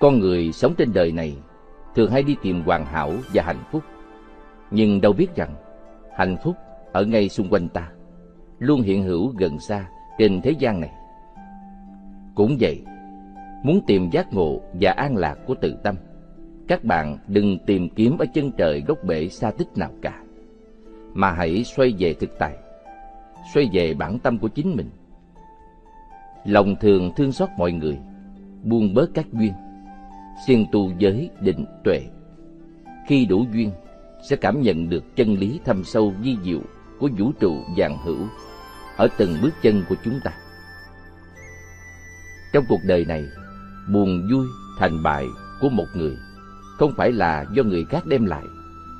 Con người sống trên đời này thường hay đi tìm hoàn hảo và hạnh phúc. Nhưng đâu biết rằng hạnh phúc ở ngay xung quanh ta, luôn hiện hữu gần xa trên thế gian này. Cũng vậy, muốn tìm giác ngộ và an lạc của tự tâm, các bạn đừng tìm kiếm ở chân trời gốc bể xa tích nào cả, mà hãy xoay về thực tại, xoay về bản tâm của chính mình. Lòng thường thương xót mọi người, buông bớt các duyên, siêng tu giới định tuệ. Khi đủ duyên, sẽ cảm nhận được chân lý thâm sâu vi diệu của vũ trụ vạn hữu ở từng bước chân của chúng ta. Trong cuộc đời này, buồn vui, thành bại của một người không phải là do người khác đem lại,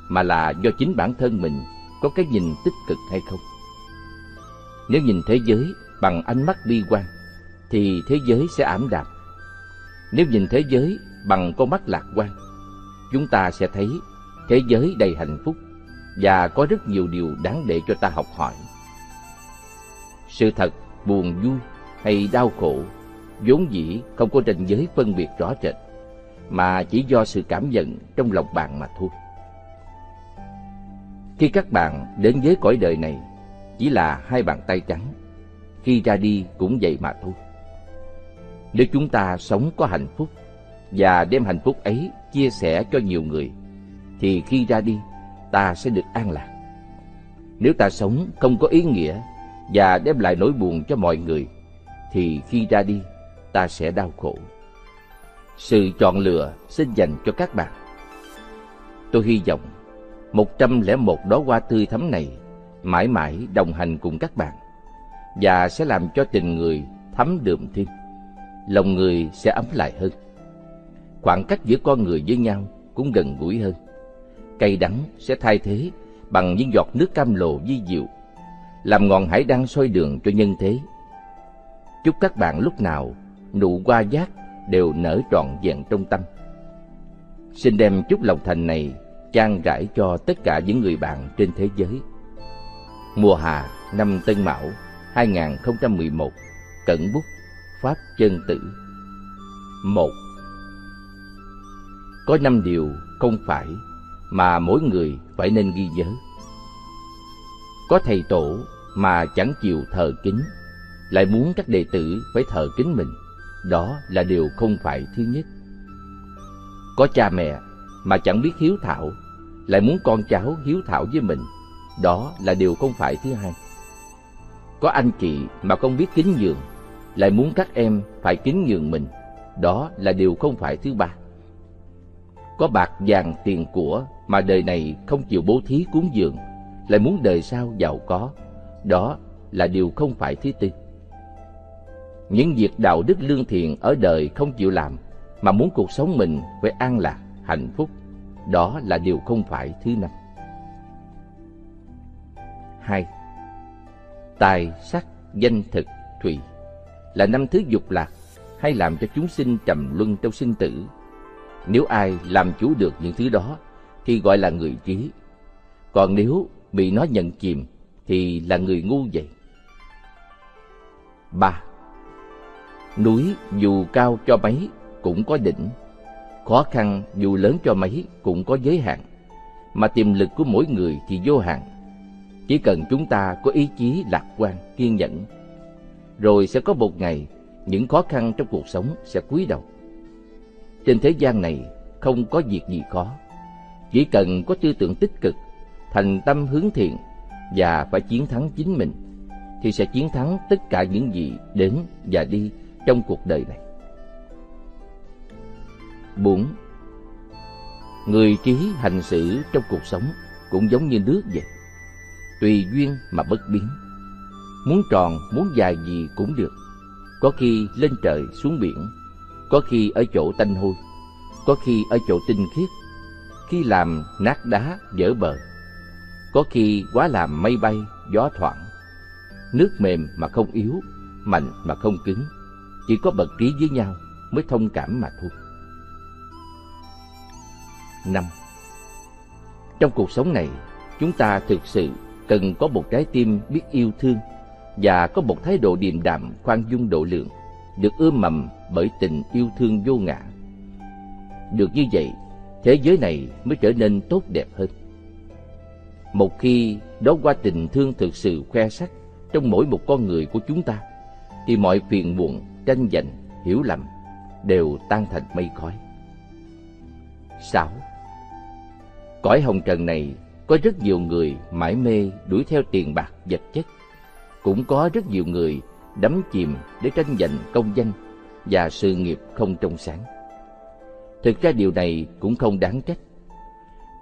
mà là do chính bản thân mình có cái nhìn tích cực hay không. Nếu nhìn thế giới bằng ánh mắt bi quan, thì thế giới sẽ ảm đạm. Nếu nhìn thế giới bằng con mắt lạc quan, chúng ta sẽ thấy thế giới đầy hạnh phúc và có rất nhiều điều đáng để cho ta học hỏi. Sự thật, buồn vui hay đau khổ vốn dĩ không có ranh giới phân biệt rõ rệt, mà chỉ do sự cảm nhận trong lòng bạn mà thôi. Khi các bạn đến với cõi đời này, chỉ là hai bàn tay trắng, khi ra đi cũng vậy mà thôi. Nếu chúng ta sống có hạnh phúc và đem hạnh phúc ấy chia sẻ cho nhiều người, thì khi ra đi, ta sẽ được an lạc. Nếu ta sống không có ý nghĩa và đem lại nỗi buồn cho mọi người, thì khi ra đi, ta sẽ đau khổ. Sự chọn lựa xin dành cho các bạn. Tôi hy vọng một trăm lẻ một đóa hoa tươi thắm này mãi mãi đồng hành cùng các bạn và sẽ làm cho tình người thấm đượm thêm, lòng người sẽ ấm lại hơn. Khoảng cách giữa con người với nhau cũng gần gũi hơn. Cây đắng sẽ thay thế bằng những giọt nước cam lồ di diệu, làm ngọn hải đăng soi đường cho nhân thế. Chúc các bạn lúc nào nụ hoa giác đều nở trọn vẹn trong tâm. Xin đem chút lòng thành này trang rải cho tất cả những người bạn trên thế giới. Mùa hạ năm Tân Mão 2011 Cẩn bút Pháp chân tử một có năm điều không phải mà mỗi người phải nên ghi nhớ. Có thầy tổ mà chẳng chịu thờ kính, lại muốn các đệ tử phải thờ kính mình đó là điều không phải thứ nhất. Có cha mẹ mà chẳng biết hiếu thảo, lại muốn con cháu hiếu thảo với mình, đó là điều không phải thứ hai. Có anh chị mà không biết kính nhường, lại muốn các em phải kính nhường mình, đó là điều không phải thứ ba. Có bạc vàng tiền của mà đời này không chịu bố thí cúng dường, lại muốn đời sau giàu có, đó là điều không phải thứ tư. Những việc đạo đức lương thiện ở đời không chịu làm, mà muốn cuộc sống mình phải an lạc, hạnh phúc, đó là điều không phải thứ năm. hai Tài, sắc, danh thực, thủy là năm thứ dục lạc hay làm cho chúng sinh trầm luân trong sinh tử. Nếu ai làm chủ được những thứ đó thì gọi là người trí. Còn nếu bị nó nhận chìm thì là người ngu vậy. ba Núi dù cao cho mấy cũng có đỉnh, khó khăn dù lớn cho mấy cũng có giới hạn, mà tiềm lực của mỗi người thì vô hạn. Chỉ cần chúng ta có ý chí lạc quan, kiên nhẫn, rồi sẽ có một ngày những khó khăn trong cuộc sống sẽ cúi đầu. Trên thế gian này không có việc gì khó, chỉ cần có tư tưởng tích cực, thành tâm hướng thiện và phải chiến thắng chính mình, thì sẽ chiến thắng tất cả những gì đến và đi trong cuộc đời này. 4. Người trí hành xử trong cuộc sống cũng giống như nước vậy. Tùy duyên mà bất biến. Muốn tròn, muốn dài gì cũng được. Có khi lên trời xuống biển, có khi ở chỗ tanh hôi, có khi ở chỗ tinh khiết, khi làm nát đá dở bờ, có khi quá làm mây bay, gió thoảng. Nước mềm mà không yếu, mạnh mà không cứng chỉ có bậc trí với nhau mới thông cảm mà thôi. năm Trong cuộc sống này, chúng ta thực sự cần có một trái tim biết yêu thương và có một thái độ điềm đạm khoan dung độ lượng, được ươm mầm bởi tình yêu thương vô ngã. Được như vậy, thế giới này mới trở nên tốt đẹp hơn. Một khi đó qua tình thương thực sự khoe sắc trong mỗi một con người của chúng ta, thì mọi phiền muộn, tranh giành, hiểu lầm đều tan thành mây khói. 6. Cõi hồng trần này có rất nhiều người mãi mê đuổi theo tiền bạc vật chất. Cũng có rất nhiều người đắm chìm để tranh giành công danh và sự nghiệp không trong sáng. Thực ra điều này cũng không đáng trách.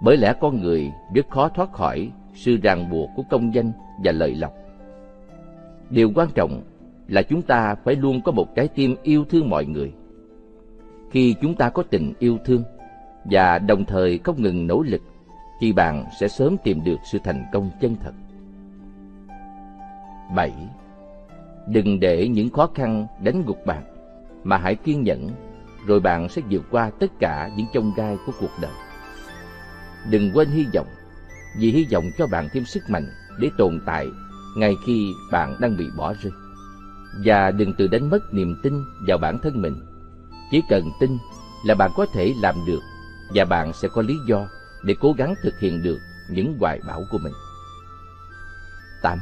Bởi lẽ con người rất khó thoát khỏi sự ràng buộc của công danh và lợi lộc. Điều quan trọng là chúng ta phải luôn có một trái tim yêu thương mọi người. Khi chúng ta có tình yêu thương và đồng thời không ngừng nỗ lực, thì bạn sẽ sớm tìm được sự thành công chân thật. 7. Đừng để những khó khăn đánh gục bạn, mà hãy kiên nhẫn, rồi bạn sẽ vượt qua tất cả những chông gai của cuộc đời. Đừng quên hy vọng, vì hy vọng cho bạn thêm sức mạnh để tồn tại ngay khi bạn đang bị bỏ rơi. Và đừng tự đánh mất niềm tin vào bản thân mình. Chỉ cần tin là bạn có thể làm được và bạn sẽ có lý do để cố gắng thực hiện được những hoài bão của mình. 8.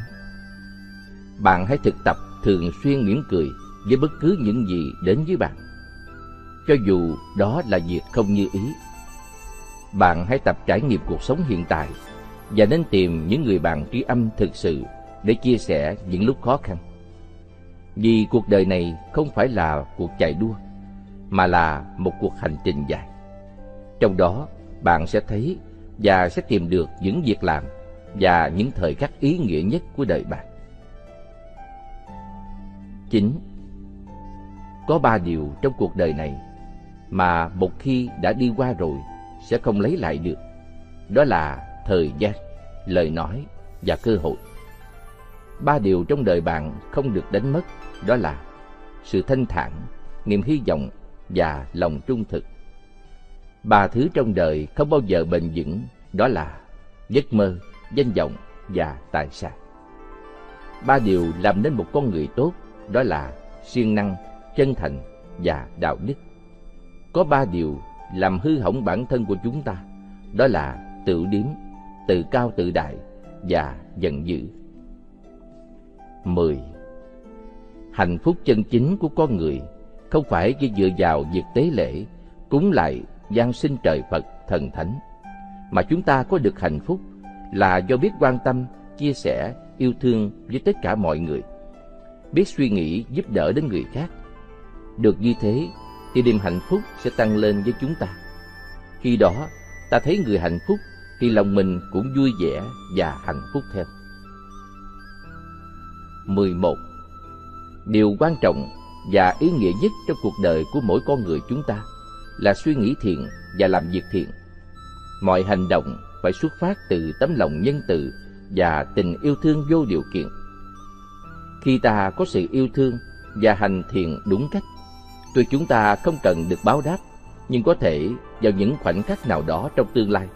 Bạn hãy thực tập thường xuyên mỉm cười với bất cứ những gì đến với bạn. Cho dù đó là việc không như ý. Bạn hãy tập trải nghiệm cuộc sống hiện tại và nên tìm những người bạn trí âm thực sự để chia sẻ những lúc khó khăn. Vì cuộc đời này không phải là cuộc chạy đua, mà là một cuộc hành trình dài. Trong đó, bạn sẽ thấy và sẽ tìm được những việc làm và những thời khắc ý nghĩa nhất của đời bạn. 9. Có ba điều trong cuộc đời này mà một khi đã đi qua rồi sẽ không lấy lại được. Đó là thời gian, lời nói và cơ hội. Ba điều trong đời bạn không được đánh mất đó là sự thanh thản, niềm hy vọng và lòng trung thực. Ba thứ trong đời không bao giờ bền vững đó là giấc mơ, danh vọng và tài sản. Ba điều làm nên một con người tốt đó là siêng năng, chân thành và đạo đức. Có ba điều làm hư hỏng bản thân của chúng ta, đó là tự điếm, tự cao tự đại và giận dữ. 10. Hạnh phúc chân chính của con người không phải chỉ dựa vào việc tế lễ, cúng lại gian sinh trời Phật, thần thánh, mà chúng ta có được hạnh phúc là do biết quan tâm, chia sẻ, yêu thương với tất cả mọi người, biết suy nghĩ giúp đỡ đến người khác. Được như thế thì niềm hạnh phúc sẽ tăng lên với chúng ta. Khi đó, ta thấy người hạnh phúc thì lòng mình cũng vui vẻ và hạnh phúc theo. 11. Điều quan trọng và ý nghĩa nhất trong cuộc đời của mỗi con người chúng ta là suy nghĩ thiện và làm việc thiện. Mọi hành động phải xuất phát từ tấm lòng nhân từ và tình yêu thương vô điều kiện. Khi ta có sự yêu thương và hành thiện đúng cách, tuy chúng ta không cần được báo đáp, nhưng có thể vào những khoảnh khắc nào đó trong tương lai,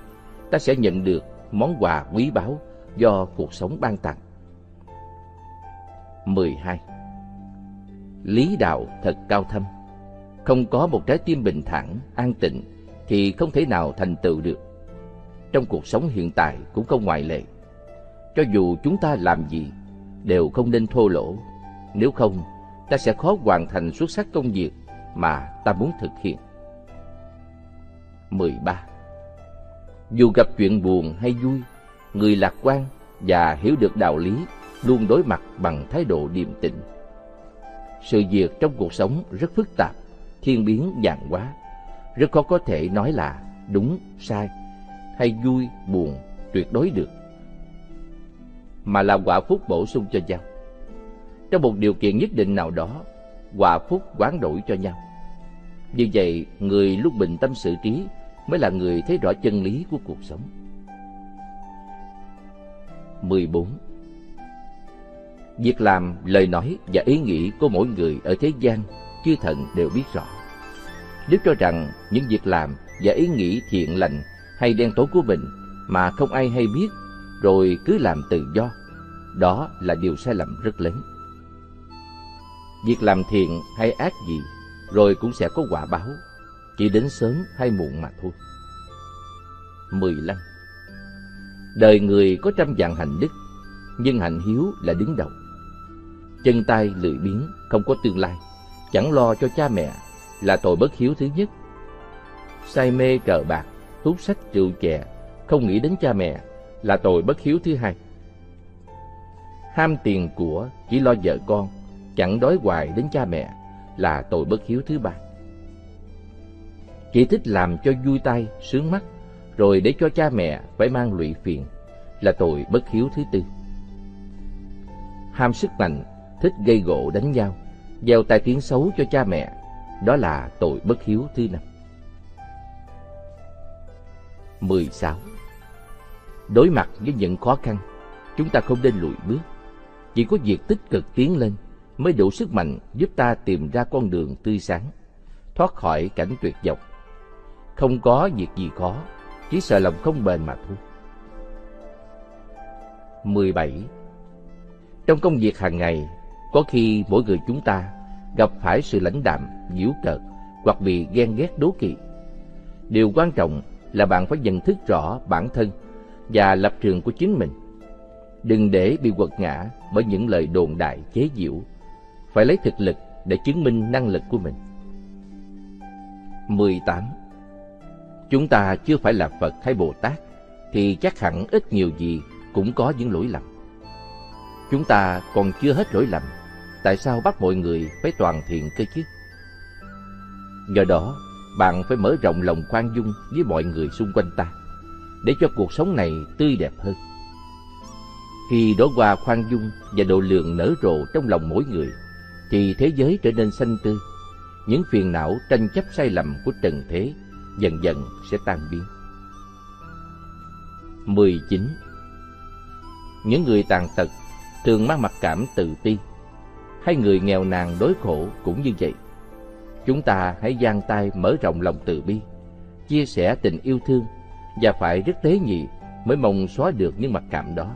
ta sẽ nhận được món quà quý báu do cuộc sống ban tặng. 12. Lý đạo thật cao thâm. Không có một trái tim bình thản, an tịnh thì không thể nào thành tựu được. Trong cuộc sống hiện tại cũng không ngoại lệ. Cho dù chúng ta làm gì, đều không nên thô lỗ. Nếu không, ta sẽ khó hoàn thành xuất sắc công việc mà ta muốn thực hiện. 13. Dù gặp chuyện buồn hay vui, người lạc quan và hiểu được đạo lý luôn đối mặt bằng thái độ điềm tĩnh. Sự việc trong cuộc sống rất phức tạp, thiên biến dạng quá, rất khó có thể nói là đúng, sai, hay vui, buồn, tuyệt đối được, mà là quả phúc bổ sung cho nhau. Trong một điều kiện nhất định nào đó, quả phúc quán đổi cho nhau. Như vậy, người lúc bình tâm sự trí mới là người thấy rõ chân lý của cuộc sống. 14. Việc làm, lời nói và ý nghĩ của mỗi người ở thế gian, chư thần đều biết rõ. Nếu cho rằng những việc làm và ý nghĩ thiện lành hay đen tối của mình mà không ai hay biết, rồi cứ làm tự do, đó là điều sai lầm rất lớn. Việc làm thiện hay ác gì, rồi cũng sẽ có quả báo. chỉ đến sớm hay muộn mà thôi. 15. Đời người có trăm vạn hạnh đức, nhưng hạnh hiếu là đứng đầu. Chân tay lười biếng, không có tương lai, chẳng lo cho cha mẹ là tội bất hiếu thứ nhất. Say mê cờ bạc, hút sách rượu chè, không nghĩ đến cha mẹ là tội bất hiếu thứ hai. Ham tiền của, chỉ lo vợ con, chẳng đói hoài đến cha mẹ là tội bất hiếu thứ ba. Chỉ thích làm cho vui tay, sướng mắt, rồi để cho cha mẹ phải mang lụy phiền là tội bất hiếu thứ tư. Ham sức mạnh, thích gây gỗ đánh nhau, gieo tai tiếng xấu cho cha mẹ, đó là tội bất hiếu thứ năm. 16. Đối mặt với những khó khăn, chúng ta không nên lùi bước. Chỉ có việc tích cực tiến lên mới đủ sức mạnh giúp ta tìm ra con đường tươi sáng, thoát khỏi cảnh tuyệt vọng. Không có việc gì khó, chỉ sợ lòng không bền mà thôi. 17. Trong công việc hàng ngày, có khi mỗi người chúng ta gặp phải sự lãnh đạm, giễu cợt hoặc bị ghen ghét đố kỵ. Điều quan trọng là bạn phải nhận thức rõ bản thân và lập trường của chính mình. Đừng để bị quật ngã bởi những lời đồn đại chế giễu. Phải lấy thực lực để chứng minh năng lực của mình. 18. Chúng ta chưa phải là Phật hay Bồ Tát thì chắc hẳn ít nhiều gì cũng có những lỗi lầm. Chúng ta còn chưa hết lỗi lầm, tại sao bắt mọi người phải toàn thiện cơ chứ? Do đó, bạn phải mở rộng lòng khoan dung với mọi người xung quanh ta, để cho cuộc sống này tươi đẹp hơn. Khi đổ qua khoan dung và độ lượng nở rộ trong lòng mỗi người, thì thế giới trở nên xanh tươi. Những phiền não tranh chấp sai lầm của trần thế dần dần sẽ tan biến. 19. Những người tàn tật thường mang mặc cảm tự ti, hay người nghèo nàn đối khổ cũng như vậy. Chúng ta hãy giang tay mở rộng lòng từ bi, chia sẻ tình yêu thương và phải rất tế nhị mới mong xóa được những mặc cảm đó.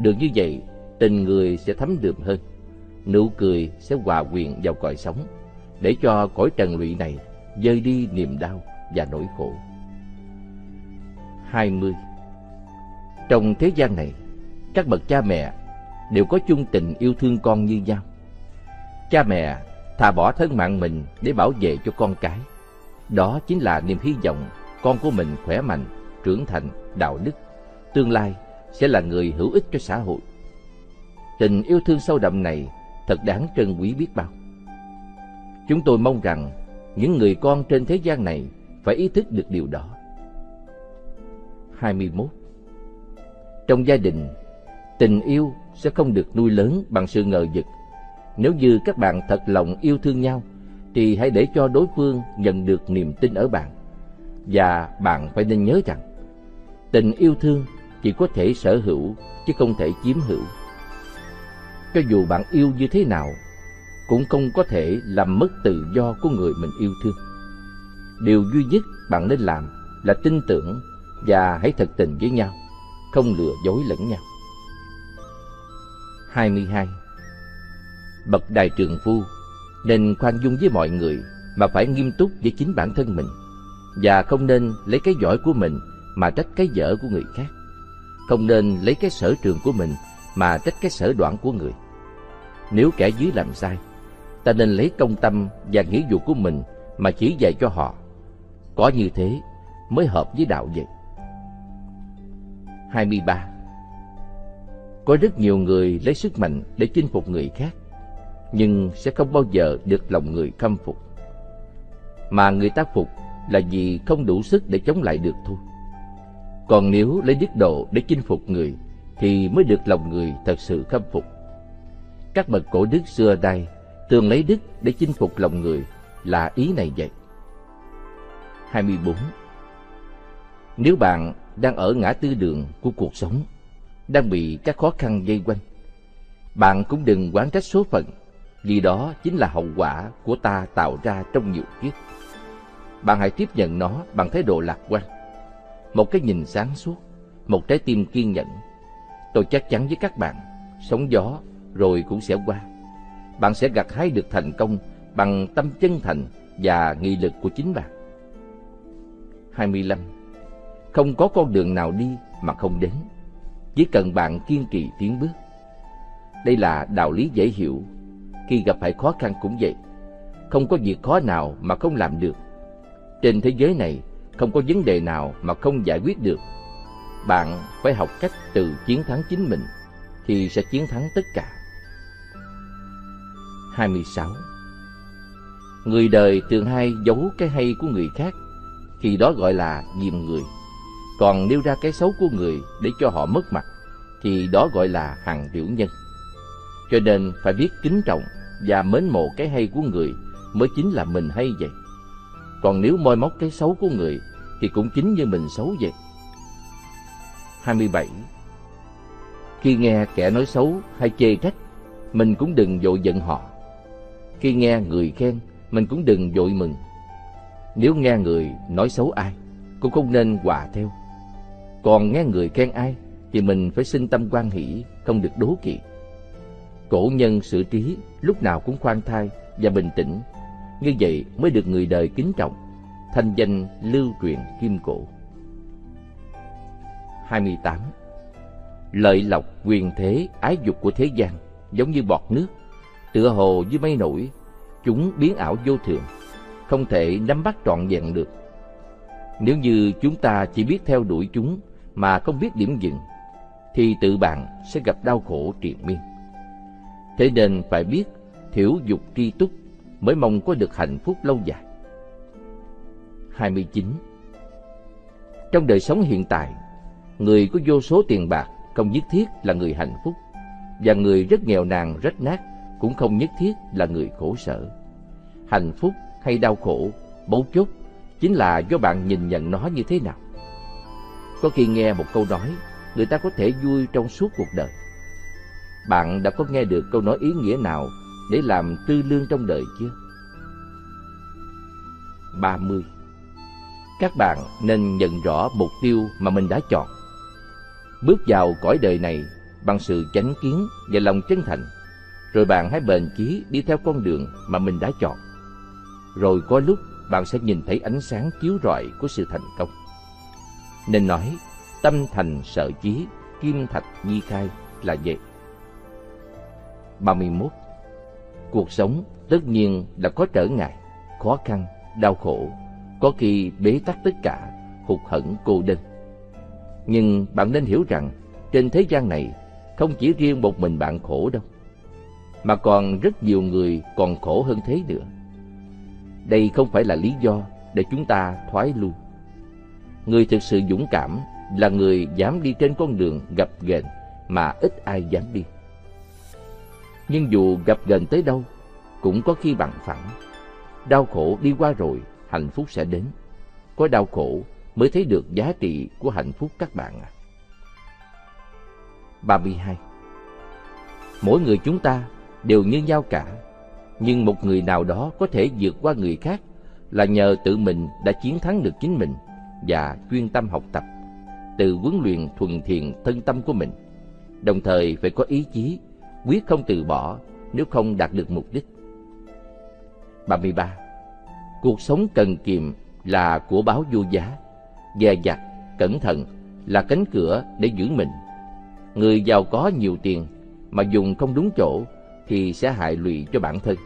Được như vậy, tình người sẽ thấm đượm hơn, nụ cười sẽ hòa quyện vào cõi sống, để cho cõi trần lụy này dơi đi niềm đau và nỗi khổ. 20. Trong thế gian này, các bậc cha mẹ đều có chung tình yêu thương con như nhau. Cha mẹ thà bỏ thân mạng mình để bảo vệ cho con cái. Đó chính là niềm hy vọng con của mình khỏe mạnh, trưởng thành, đạo đức, tương lai sẽ là người hữu ích cho xã hội. Tình yêu thương sâu đậm này thật đáng trân quý biết bao. Chúng tôi mong rằng những người con trên thế gian này phải ý thức được điều đó. 21. Trong gia đình, tình yêu sẽ không được nuôi lớn bằng sự ngờ vực. Nếu như các bạn thật lòng yêu thương nhau, thì hãy để cho đối phương nhận được niềm tin ở bạn. Và bạn phải nên nhớ rằng, tình yêu thương chỉ có thể sở hữu chứ không thể chiếm hữu. Cho dù bạn yêu như thế nào, cũng không có thể làm mất tự do của người mình yêu thương. Điều duy nhất bạn nên làm là tin tưởng và hãy thật tình với nhau, không lừa dối lẫn nhau. 22. Bậc đại trường phu nên khoan dung với mọi người mà phải nghiêm túc với chính bản thân mình và không nên lấy cái giỏi của mình mà trách cái dở của người khác. Không nên lấy cái sở trường của mình mà trách cái sở đoạn của người. Nếu kẻ dưới làm sai, ta nên lấy công tâm và nghĩa vụ của mình mà chỉ dạy cho họ. Có như thế mới hợp với đạo vậy. 23. Có rất nhiều người lấy sức mạnh để chinh phục người khác, nhưng sẽ không bao giờ được lòng người khâm phục. Mà người ta phục là vì không đủ sức để chống lại được thôi. Còn nếu lấy đức độ để chinh phục người, thì mới được lòng người thật sự khâm phục. Các bậc cổ đức xưa đây thường lấy đức để chinh phục lòng người là ý này vậy. 24. Nếu bạn đang ở ngã tư đường của cuộc sống, đang bị các khó khăn dây quanh, bạn cũng đừng quán trách số phận, vì đó chính là hậu quả của ta tạo ra trong nhiều kiếp. Bạn hãy tiếp nhận nó bằng thái độ lạc quan, một cái nhìn sáng suốt, một trái tim kiên nhẫn. Tôi chắc chắn với các bạn, sóng gió rồi cũng sẽ qua. Bạn sẽ gặt hái được thành công bằng tâm chân thành và nghị lực của chính bạn. 25 Không có con đường nào đi mà không đến. Chỉ cần bạn kiên trì tiến bước. Đây là đạo lý dễ hiểu. Khi gặp phải khó khăn cũng vậy. Không có việc khó nào mà không làm được. Trên thế giới này, Không có vấn đề nào mà không giải quyết được. Bạn phải học cách từ chiến thắng chính mình, Thì sẽ chiến thắng tất cả. 26 Người đời thường hay giấu cái hay của người khác, thì đó gọi là dìm người. Còn nêu ra cái xấu của người để cho họ mất mặt, Thì đó gọi là hàng tiểu nhân. Cho nên phải biết kính trọng và mến mộ cái hay của người Mới chính là mình hay vậy. Còn nếu moi móc cái xấu của người, Thì cũng chính như mình xấu vậy. 27 Khi nghe kẻ nói xấu hay chê trách, Mình cũng đừng vội giận họ. Khi nghe người khen mình cũng đừng vội mừng. Nếu nghe người nói xấu ai, cũng không nên hòa theo. Còn nghe người khen ai, thì mình phải sinh tâm quan hỷ, không được đố kỵ. Cổ nhân xử trí lúc nào cũng khoan thai và bình tĩnh, như vậy mới được người đời kính trọng, thanh danh lưu truyền kim cổ. 28. Lợi lộc, quyền thế, ái dục của thế gian giống như bọt nước, tựa hồ như mây nổi chúng biến ảo vô thường, không thể nắm bắt trọn vẹn được. Nếu như chúng ta chỉ biết theo đuổi chúng mà không biết điểm dừng, thì tự bạn sẽ gặp đau khổ triền miên. Thế nên phải biết thiểu dục tri túc mới mong có được hạnh phúc lâu dài. 29. Trong đời sống hiện tại, người có vô số tiền bạc không nhất thiết là người hạnh phúc, và người rất nghèo nàn rách nát cũng không nhất thiết là người khổ sở. Hạnh phúc hay đau khổ, bấu chốt chính là do bạn nhìn nhận nó như thế nào. Có khi nghe một câu nói, người ta có thể vui trong suốt cuộc đời. Bạn đã có nghe được câu nói ý nghĩa nào để làm tư lương trong đời chưa? 30. Các bạn nên nhận rõ mục tiêu mà mình đã chọn. Bước vào cõi đời này bằng sự chánh kiến và lòng chân thành rồi bạn hãy bền chí đi theo con đường mà mình đã chọn. Rồi có lúc bạn sẽ nhìn thấy ánh sáng chiếu rọi của sự thành công. Nên nói, tâm thành sợ chí, kim thạch nhi khai là vậy. 31. Cuộc sống tất nhiên là có trở ngại, khó khăn, đau khổ, có khi bế tắc tất cả, hụt hẫng cô đơn. Nhưng bạn nên hiểu rằng, trên thế gian này, không chỉ riêng một mình bạn khổ đâu mà còn rất nhiều người còn khổ hơn thế nữa. Đây không phải là lý do để chúng ta thoái lui. Người thực sự dũng cảm là người dám đi trên con đường gặp ghềnh mà ít ai dám đi. Nhưng dù gặp ghềnh tới đâu, cũng có khi bằng phẳng. Đau khổ đi qua rồi, hạnh phúc sẽ đến. Có đau khổ mới thấy được giá trị của hạnh phúc các bạn ạ. À. 32. Mỗi người chúng ta đều như nhau cả. Nhưng một người nào đó có thể vượt qua người khác là nhờ tự mình đã chiến thắng được chính mình và chuyên tâm học tập, từ huấn luyện thuần thiện thân tâm của mình. Đồng thời phải có ý chí, quyết không từ bỏ nếu không đạt được mục đích. 33. Cuộc sống cần kiệm là của báo vô giá, dè dặt, cẩn thận là cánh cửa để giữ mình. Người giàu có nhiều tiền mà dùng không đúng chỗ thì sẽ hại lụy cho bản thân.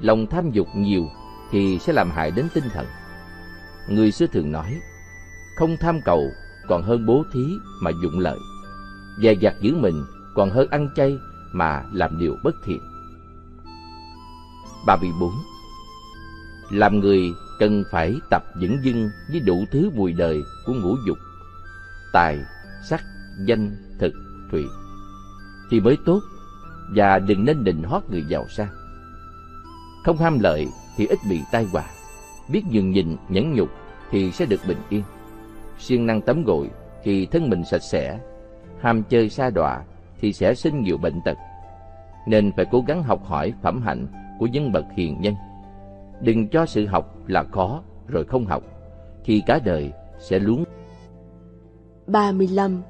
Lòng tham dục nhiều thì sẽ làm hại đến tinh thần. Người xưa thường nói, không tham cầu còn hơn bố thí mà dụng lợi. Dè dặt giữ mình còn hơn ăn chay mà làm điều bất thiện. 34. Làm người cần phải tập dẫn dưng với đủ thứ mùi đời của ngũ dục, tài, sắc, danh, thực, thủy, thì mới tốt và đừng nên định hót người giàu sang. Không ham lợi thì ít bị tai họa, biết nhường nhịn nhẫn nhục thì sẽ được bình yên. siêng năng tắm gội thì thân mình sạch sẽ, ham chơi xa đọa thì sẽ sinh nhiều bệnh tật. Nên phải cố gắng học hỏi phẩm hạnh của nhân bậc hiền nhân. Đừng cho sự học là khó rồi không học, thì cả đời sẽ luống. 35.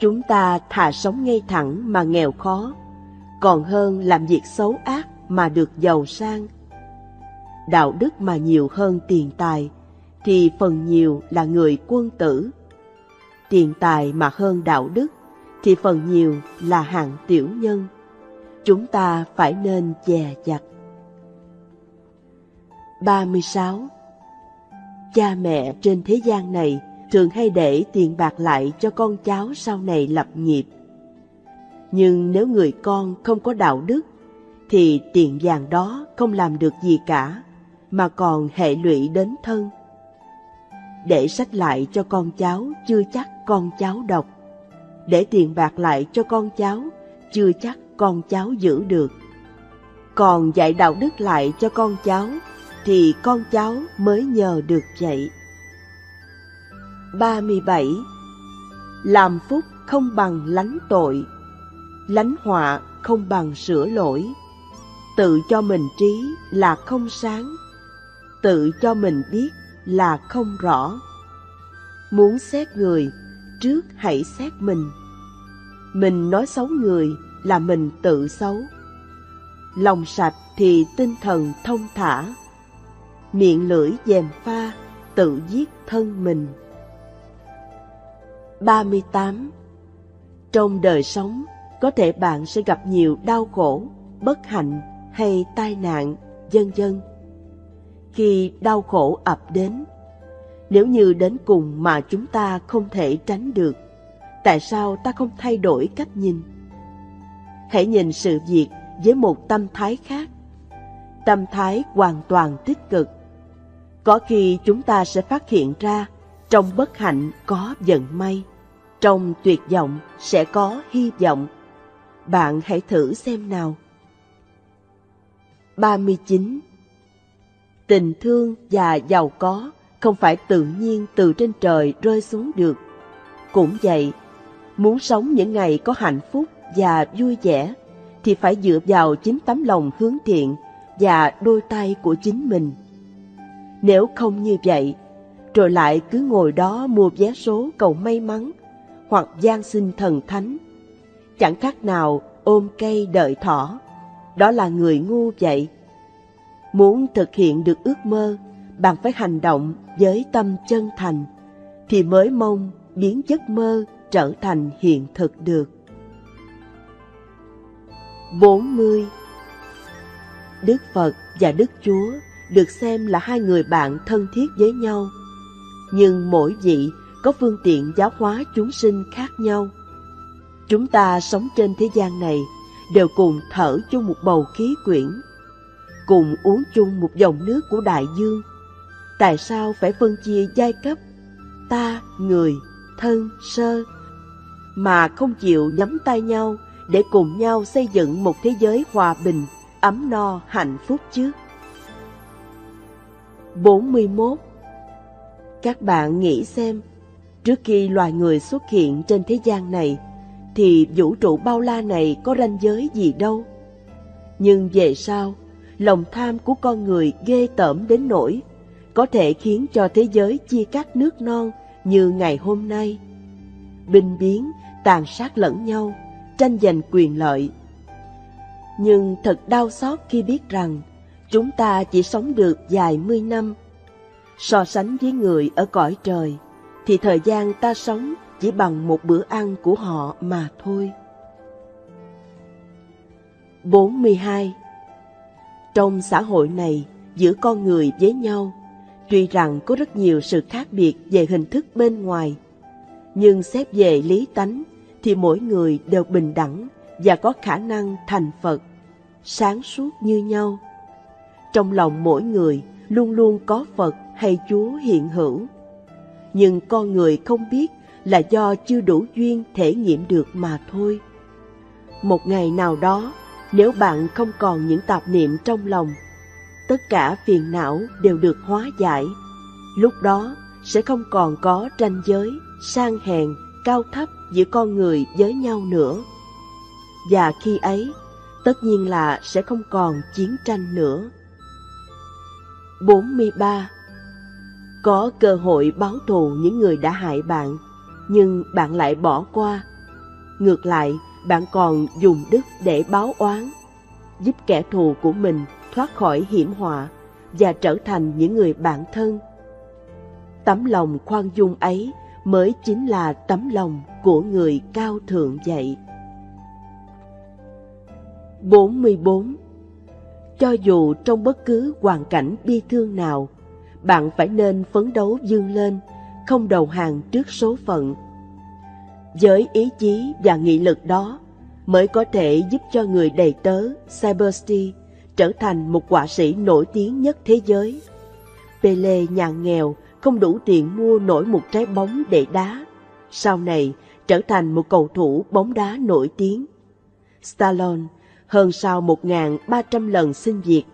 Chúng ta thà sống ngay thẳng mà nghèo khó, còn hơn làm việc xấu ác mà được giàu sang. Đạo đức mà nhiều hơn tiền tài, thì phần nhiều là người quân tử. Tiền tài mà hơn đạo đức, thì phần nhiều là hạng tiểu nhân. Chúng ta phải nên dè chặt. 36. Cha mẹ trên thế gian này thường hay để tiền bạc lại cho con cháu sau này lập nghiệp. Nhưng nếu người con không có đạo đức, thì tiền vàng đó không làm được gì cả, mà còn hệ lụy đến thân. Để sách lại cho con cháu chưa chắc con cháu đọc. Để tiền bạc lại cho con cháu chưa chắc con cháu giữ được. Còn dạy đạo đức lại cho con cháu thì con cháu mới nhờ được vậy. 37. Làm phúc không bằng lánh tội, lánh họa không bằng sửa lỗi. Tự cho mình trí là không sáng, tự cho mình biết là không rõ. Muốn xét người, trước hãy xét mình. Mình nói xấu người là mình tự xấu. Lòng sạch thì tinh thần thông thả, miệng lưỡi dèm pha, tự giết thân mình. 38. Trong đời sống, có thể bạn sẽ gặp nhiều đau khổ, bất hạnh hay tai nạn, vân vân. Khi đau khổ ập đến, nếu như đến cùng mà chúng ta không thể tránh được, tại sao ta không thay đổi cách nhìn? Hãy nhìn sự việc với một tâm thái khác, tâm thái hoàn toàn tích cực. Có khi chúng ta sẽ phát hiện ra trong bất hạnh có vận may, trong tuyệt vọng sẽ có hy vọng. Bạn hãy thử xem nào. 39. Tình thương và giàu có không phải tự nhiên từ trên trời rơi xuống được. Cũng vậy, muốn sống những ngày có hạnh phúc và vui vẻ thì phải dựa vào chính tấm lòng hướng thiện và đôi tay của chính mình. Nếu không như vậy, rồi lại cứ ngồi đó mua vé số cầu may mắn hoặc gian sinh thần thánh. Chẳng khác nào ôm cây đợi thỏ, đó là người ngu vậy. Muốn thực hiện được ước mơ, bạn phải hành động với tâm chân thành, thì mới mong biến giấc mơ trở thành hiện thực được. 40. Đức Phật và Đức Chúa được xem là hai người bạn thân thiết với nhau, nhưng mỗi vị có phương tiện giáo hóa chúng sinh khác nhau. Chúng ta sống trên thế gian này đều cùng thở chung một bầu khí quyển, cùng uống chung một dòng nước của đại dương. Tại sao phải phân chia giai cấp, ta, người, thân, sơ, mà không chịu nhắm tay nhau để cùng nhau xây dựng một thế giới hòa bình, ấm no, hạnh phúc chứ? 41. Các bạn nghĩ xem, trước khi loài người xuất hiện trên thế gian này, thì vũ trụ bao la này có ranh giới gì đâu. Nhưng về sau, lòng tham của con người ghê tởm đến nỗi có thể khiến cho thế giới chia cắt nước non như ngày hôm nay. Binh biến, tàn sát lẫn nhau, tranh giành quyền lợi. Nhưng thật đau xót khi biết rằng chúng ta chỉ sống được vài mươi năm. So sánh với người ở cõi trời, thì thời gian ta sống chỉ bằng một bữa ăn của họ mà thôi. 42. Trong xã hội này, giữa con người với nhau, tuy rằng có rất nhiều sự khác biệt về hình thức bên ngoài, nhưng xét về lý tánh thì mỗi người đều bình đẳng và có khả năng thành Phật, sáng suốt như nhau. Trong lòng mỗi người luôn luôn có Phật hay Chúa hiện hữu. Nhưng con người không biết là do chưa đủ duyên thể nghiệm được mà thôi. Một ngày nào đó, nếu bạn không còn những tạp niệm trong lòng, tất cả phiền não đều được hóa giải. Lúc đó sẽ không còn có tranh giới, sang hèn, cao thấp giữa con người với nhau nữa. Và khi ấy, tất nhiên là sẽ không còn chiến tranh nữa. 43. Có cơ hội báo thù những người đã hại bạn, nhưng bạn lại bỏ qua. Ngược lại, bạn còn dùng đức để báo oán, giúp kẻ thù của mình thoát khỏi hiểm họa và trở thành những người bạn thân. tấm lòng khoan dung ấy mới chính là tấm lòng của người cao thượng vậy. 44. Cho dù trong bất cứ hoàn cảnh bi thương nào, bạn phải nên phấn đấu dương lên, không đầu hàng trước số phận. Với ý chí và nghị lực đó mới có thể giúp cho người đầy tớ Cybersty trở thành một họa sĩ nổi tiếng nhất thế giới. Pele nhà nghèo không đủ tiền mua nổi một trái bóng để đá, sau này trở thành một cầu thủ bóng đá nổi tiếng. Stallone hơn sau 1.300 lần xin việc,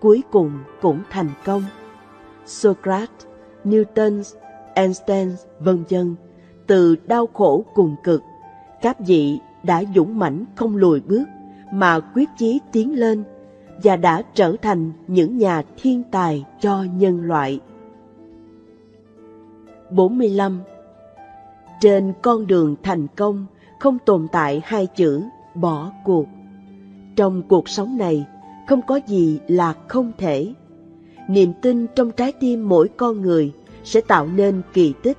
cuối cùng cũng thành công. Socrates, Newton, Einstein, vân vân, từ đau khổ cùng cực, các vị đã dũng mãnh không lùi bước mà quyết chí tiến lên và đã trở thành những nhà thiên tài cho nhân loại. 45. Trên con đường thành công không tồn tại hai chữ bỏ cuộc. Trong cuộc sống này không có gì là không thể. Niềm tin trong trái tim mỗi con người sẽ tạo nên kỳ tích.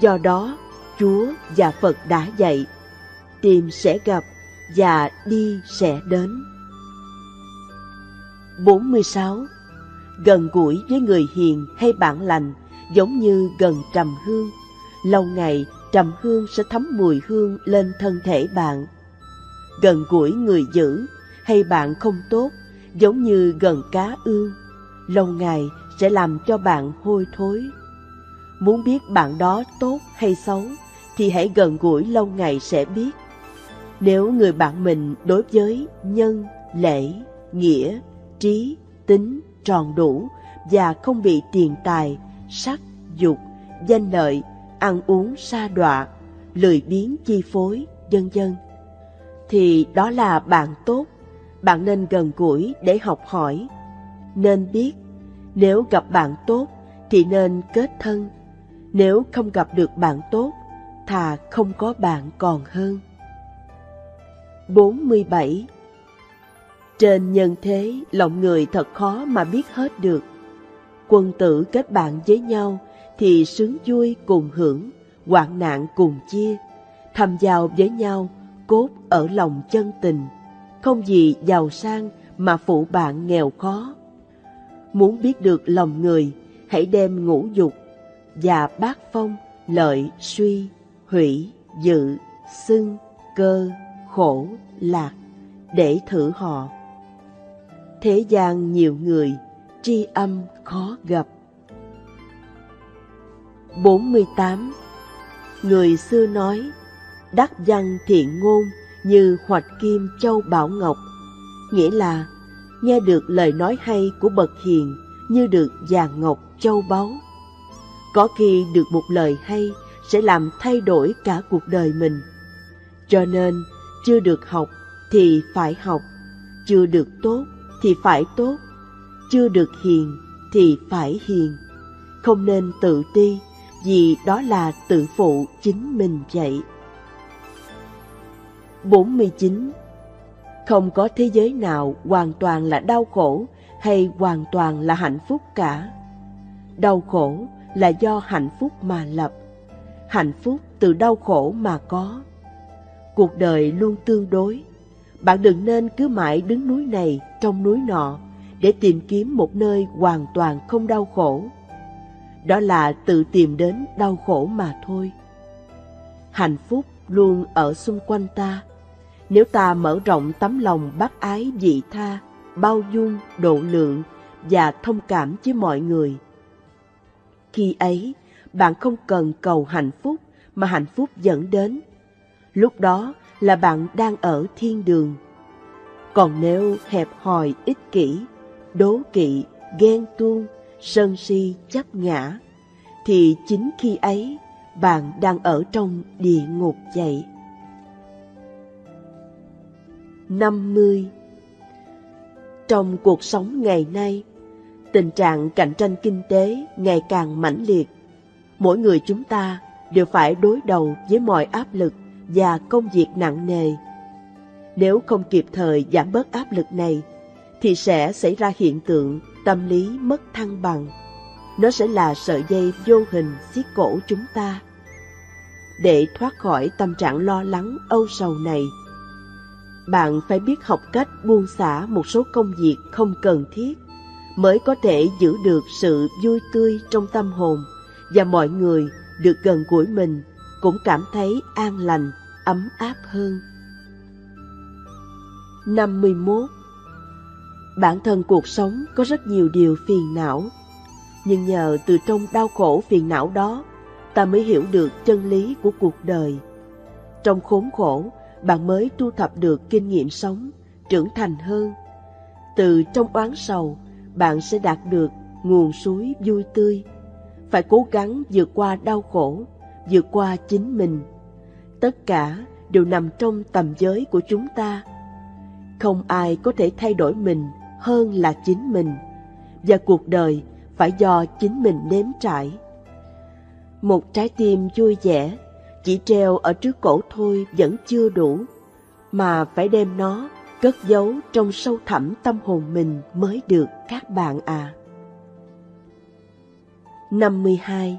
Do đó, Chúa và Phật đã dạy, tìm sẽ gặp và đi sẽ đến. 46. Gần gũi với người hiền hay bạn lành giống như gần trầm hương. Lâu ngày, trầm hương sẽ thấm mùi hương lên thân thể bạn. Gần gũi người dữ hay bạn không tốt giống như gần cá ương. Lâu ngày sẽ làm cho bạn hôi thối. Muốn biết bạn đó tốt hay xấu thì hãy gần gũi lâu ngày sẽ biết. Nếu người bạn mình đối với nhân, lễ, nghĩa, trí, tính tròn đủ và không bị tiền tài, sắc, dục, danh lợi, ăn uống sa đọa, lười biếng chi phối, vân vân thì đó là bạn tốt. Bạn nên gần gũi để học hỏi. Nên biết, nếu gặp bạn tốt thì nên kết thân. Nếu không gặp được bạn tốt, thà không có bạn còn hơn. 47. Trên nhân thế, lòng người thật khó mà biết hết được. Quân tử kết bạn với nhau thì sướng vui cùng hưởng, hoạn nạn cùng chia, thầm giao với nhau cốt ở lòng chân tình, không gì giàu sang mà phụ bạn nghèo khó. Muốn biết được lòng người, hãy đem ngũ dục và bát phong, lợi, suy, hủy, dự, xưng, cơ, khổ, lạc để thử họ. Thế gian nhiều người, tri âm khó gặp. 48. Người xưa nói, đắc văn thiện ngôn như hoạch kim châu bảo ngọc, nghĩa là nghe được lời nói hay của bậc hiền như được vàng ngọc châu báu. Có khi được một lời hay sẽ làm thay đổi cả cuộc đời mình. Cho nên, chưa được học thì phải học, chưa được tốt thì phải tốt, chưa được hiền thì phải hiền. Không nên tự ti, vì đó là tự phụ chính mình vậy. 49. Không có thế giới nào hoàn toàn là đau khổ hay hoàn toàn là hạnh phúc cả. Đau khổ là do hạnh phúc mà lập, hạnh phúc từ đau khổ mà có. Cuộc đời luôn tương đối. Bạn đừng nên cứ mãi đứng núi này trong núi nọ để tìm kiếm một nơi hoàn toàn không đau khổ. Đó là tự tìm đến đau khổ mà thôi. Hạnh phúc luôn ở xung quanh ta nếu ta mở rộng tấm lòng bác ái dị tha, bao dung, độ lượng và thông cảm với mọi người. Khi ấy, bạn không cần cầu hạnh phúc mà hạnh phúc dẫn đến. Lúc đó là bạn đang ở thiên đường. Còn nếu hẹp hòi ích kỷ, đố kỵ, ghen tuông, sân si chấp ngã, thì chính khi ấy bạn đang ở trong địa ngục vậy. 50 Trong cuộc sống ngày nay, tình trạng cạnh tranh kinh tế ngày càng mãnh liệt. Mỗi người chúng ta đều phải đối đầu với mọi áp lực và công việc nặng nề. Nếu không kịp thời giảm bớt áp lực này, thì sẽ xảy ra hiện tượng tâm lý mất thăng bằng. nó sẽ là sợi dây vô hình xiết cổ chúng ta. Để thoát khỏi tâm trạng lo lắng, âu sầu này, bạn phải biết học cách buông xả một số công việc không cần thiết mới có thể giữ được sự vui tươi trong tâm hồn và mọi người được gần gũi mình cũng cảm thấy an lành, ấm áp hơn. 51. Bản thân cuộc sống có rất nhiều điều phiền não, nhưng nhờ từ trong đau khổ phiền não đó, ta mới hiểu được chân lý của cuộc đời. Trong khốn khổ, bạn mới thu thập được kinh nghiệm sống, trưởng thành hơn. Từ trong oán sầu, bạn sẽ đạt được nguồn suối vui tươi. Phải cố gắng vượt qua đau khổ, vượt qua chính mình. Tất cả đều nằm trong tầm giới của chúng ta. Không ai có thể thay đổi mình hơn là chính mình, và cuộc đời phải do chính mình nếm trải. Một trái tim vui vẻ chỉ treo ở trước cổ thôi vẫn chưa đủ, mà phải đem nó cất giấu trong sâu thẳm tâm hồn mình mới được các bạn à. 52.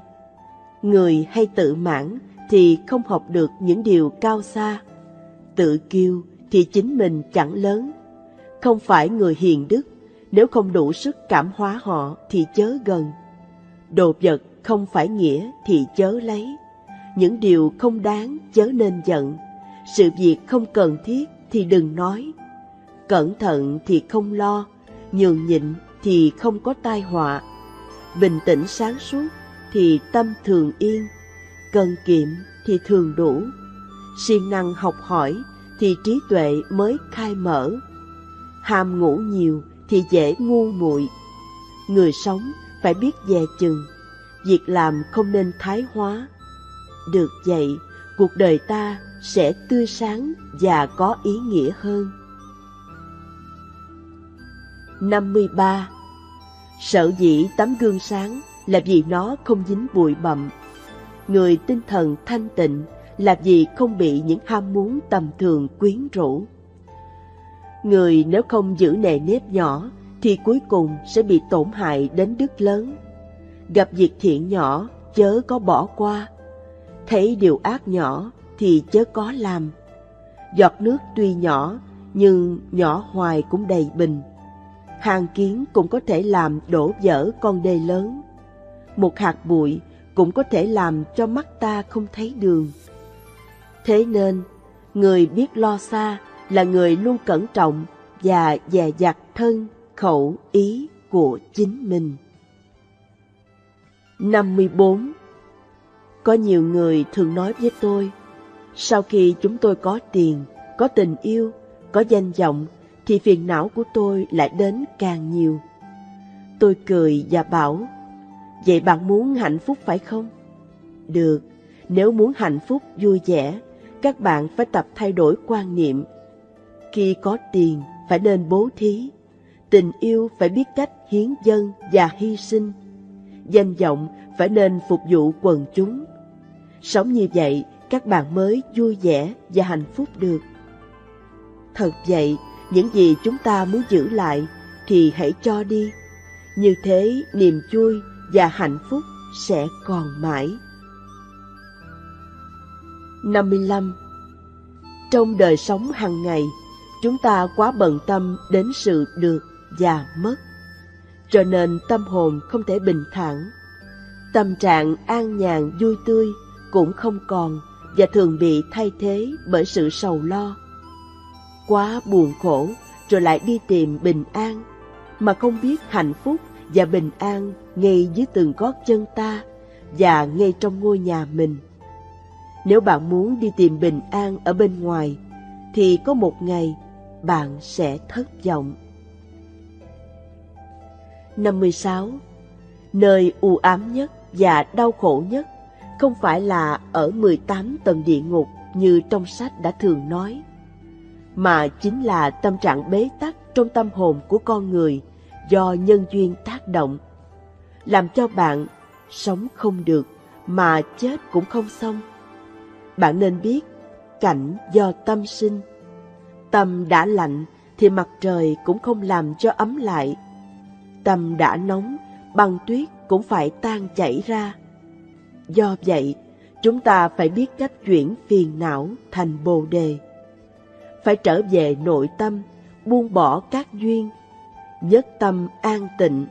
Người hay tự mãn thì không học được những điều cao xa. Tự kiêu thì chính mình chẳng lớn. Không phải người hiền đức, nếu không đủ sức cảm hóa họ thì chớ gần. Đồ vật không phải nghĩa thì chớ lấy. Những điều không đáng chớ nên giận. Sự việc không cần thiết thì đừng nói. Cẩn thận thì không lo, nhường nhịn thì không có tai họa. Bình tĩnh sáng suốt thì tâm thường yên, cần kiệm thì thường đủ. siêng năng học hỏi thì trí tuệ mới khai mở. Ham ngủ nhiều thì dễ ngu muội. Người sống phải biết dè chừng, việc làm không nên thái hóa. Được vậy, cuộc đời ta sẽ tươi sáng và có ý nghĩa hơn. 53. Sở dĩ tấm gương sáng là vì nó không dính bụi bặm. Người tinh thần thanh tịnh là vì không bị những ham muốn tầm thường quyến rũ. Người nếu không giữ nề nếp nhỏ thì cuối cùng sẽ bị tổn hại đến đức lớn. Gặp việc thiện nhỏ chớ có bỏ qua, thấy điều ác nhỏ thì chớ có làm. Giọt nước tuy nhỏ nhưng nhỏ hoài cũng đầy bình. Hàng kiến cũng có thể làm đổ vỡ con đê lớn. Một hạt bụi cũng có thể làm cho mắt ta không thấy đường. Thế nên, người biết lo xa là người luôn cẩn trọng và dè dặt thân, khẩu, ý của chính mình. 54. Có nhiều người thường nói với tôi, sau khi chúng tôi có tiền, có tình yêu, có danh vọng, thì phiền não của tôi lại đến càng nhiều. Tôi cười và bảo, vậy bạn muốn hạnh phúc phải không? Được, nếu muốn hạnh phúc vui vẻ, các bạn phải tập thay đổi quan niệm. Khi có tiền, phải nên bố thí. Tình yêu phải biết cách hiến dân và hy sinh. Danh vọng phải nên phục vụ quần chúng. Sống như vậy, các bạn mới vui vẻ và hạnh phúc được. Thật vậy, những gì chúng ta muốn giữ lại thì hãy cho đi. Như thế niềm vui và hạnh phúc sẽ còn mãi. 55. Trong đời sống hàng ngày, chúng ta quá bận tâm đến sự được và mất. Cho nên tâm hồn không thể bình thản. Tâm trạng an nhàn vui tươi cũng không còn và thường bị thay thế bởi sự sầu lo. Quá buồn khổ rồi lại đi tìm bình an, mà không biết hạnh phúc và bình an ngay dưới từng gót chân ta và ngay trong ngôi nhà mình. Nếu bạn muốn đi tìm bình an ở bên ngoài, thì có một ngày bạn sẽ thất vọng. 56. Nơi u ám nhất và đau khổ nhất không phải là ở 18 tầng địa ngục như trong sách đã thường nói, mà chính là tâm trạng bế tắc trong tâm hồn của con người do nhân duyên tác động, làm cho bạn sống không được mà chết cũng không xong. Bạn nên biết cảnh do tâm sinh. Tâm đã lạnh thì mặt trời cũng không làm cho ấm lại. Tâm đã nóng, băng tuyết cũng phải tan chảy ra. Do vậy, chúng ta phải biết cách chuyển phiền não thành bồ đề. Phải trở về nội tâm, buông bỏ các duyên, nhất tâm an tịnh,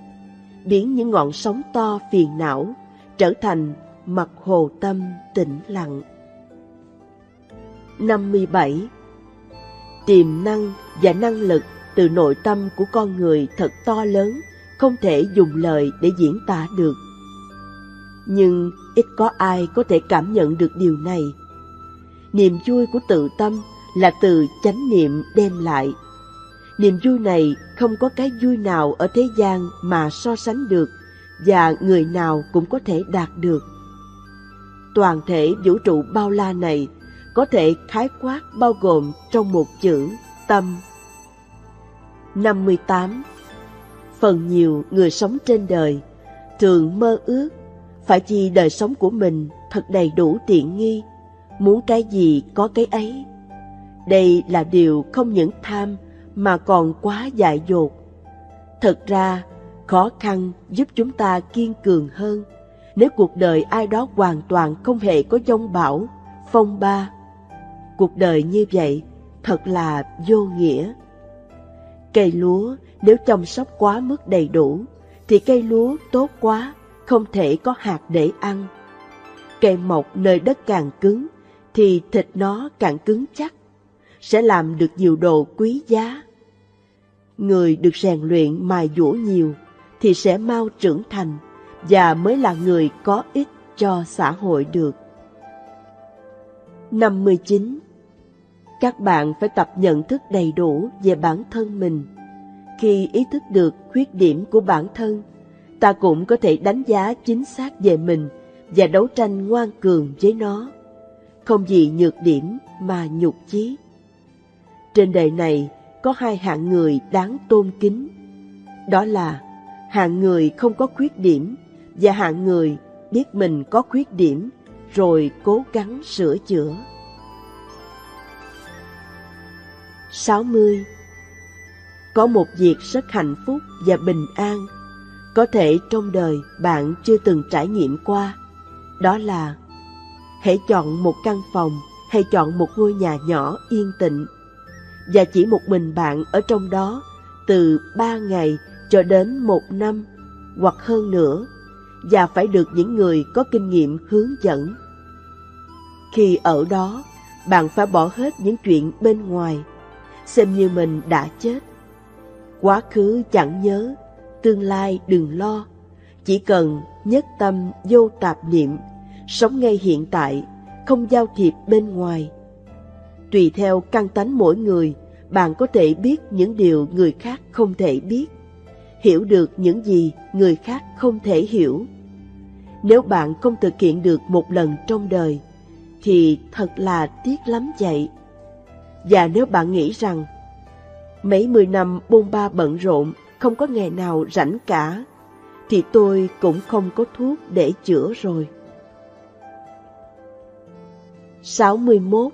biến những ngọn sóng to phiền não trở thành mặt hồ tâm tĩnh lặng. 57. Tiềm năng và năng lực từ nội tâm của con người thật to lớn, không thể dùng lời để diễn tả được. Nhưng ít có ai có thể cảm nhận được điều này. Niềm vui của tự tâm là từ chánh niệm đem lại. Niềm vui này không có cái vui nào ở thế gian mà so sánh được, và người nào cũng có thể đạt được. Toàn thể vũ trụ bao la này có thể khái quát bao gồm trong một chữ, tâm. 58. Phần nhiều người sống trên đời thường mơ ước phải chi đời sống của mình thật đầy đủ tiện nghi, muốn cái gì có cái ấy. Đây là điều không những tham mà còn quá dại dột. Thật ra, khó khăn giúp chúng ta kiên cường hơn nếu cuộc đời ai đó hoàn toàn không hề có dông bão, phong ba. Cuộc đời như vậy thật là vô nghĩa. Cây lúa nếu chăm sóc quá mức đầy đủ thì cây lúa tốt quá, không thể có hạt để ăn. Cây mọc nơi đất càng cứng thì thịt nó càng cứng chắc, sẽ làm được nhiều đồ quý giá. Người được rèn luyện mài dũa nhiều thì sẽ mau trưởng thành và mới là người có ích cho xã hội được. 59. Các bạn phải tập nhận thức đầy đủ về bản thân mình. Khi ý thức được khuyết điểm của bản thân, ta cũng có thể đánh giá chính xác về mình và đấu tranh ngoan cường với nó. Không gì nhược điểm mà nhục chí. Trên đời này có hai hạng người đáng tôn kính. Đó là hạng người không có khuyết điểm và hạng người biết mình có khuyết điểm rồi cố gắng sửa chữa. 60. Có một việc rất hạnh phúc và bình an, có thể trong đời bạn chưa từng trải nghiệm qua, đó là hãy chọn một căn phòng hay chọn một ngôi nhà nhỏ yên tĩnh và chỉ một mình bạn ở trong đó từ ba ngày cho đến một năm hoặc hơn nữa và phải được những người có kinh nghiệm hướng dẫn. Khi ở đó, bạn phải bỏ hết những chuyện bên ngoài, xem như mình đã chết. Quá khứ chẳng nhớ, tương lai đừng lo, chỉ cần nhất tâm vô tạp niệm, sống ngay hiện tại, không giao thiệp bên ngoài. Tùy theo căn tánh mỗi người, bạn có thể biết những điều người khác không thể biết, hiểu được những gì người khác không thể hiểu nếu bạn không thực hiện được một lần trong đời, thì thật là tiếc lắm vậy. Và nếu bạn nghĩ rằng mấy mươi năm bôn ba bận rộn, không có ngày nào rảnh cả, thì tôi cũng không có thuốc để chữa rồi. 61.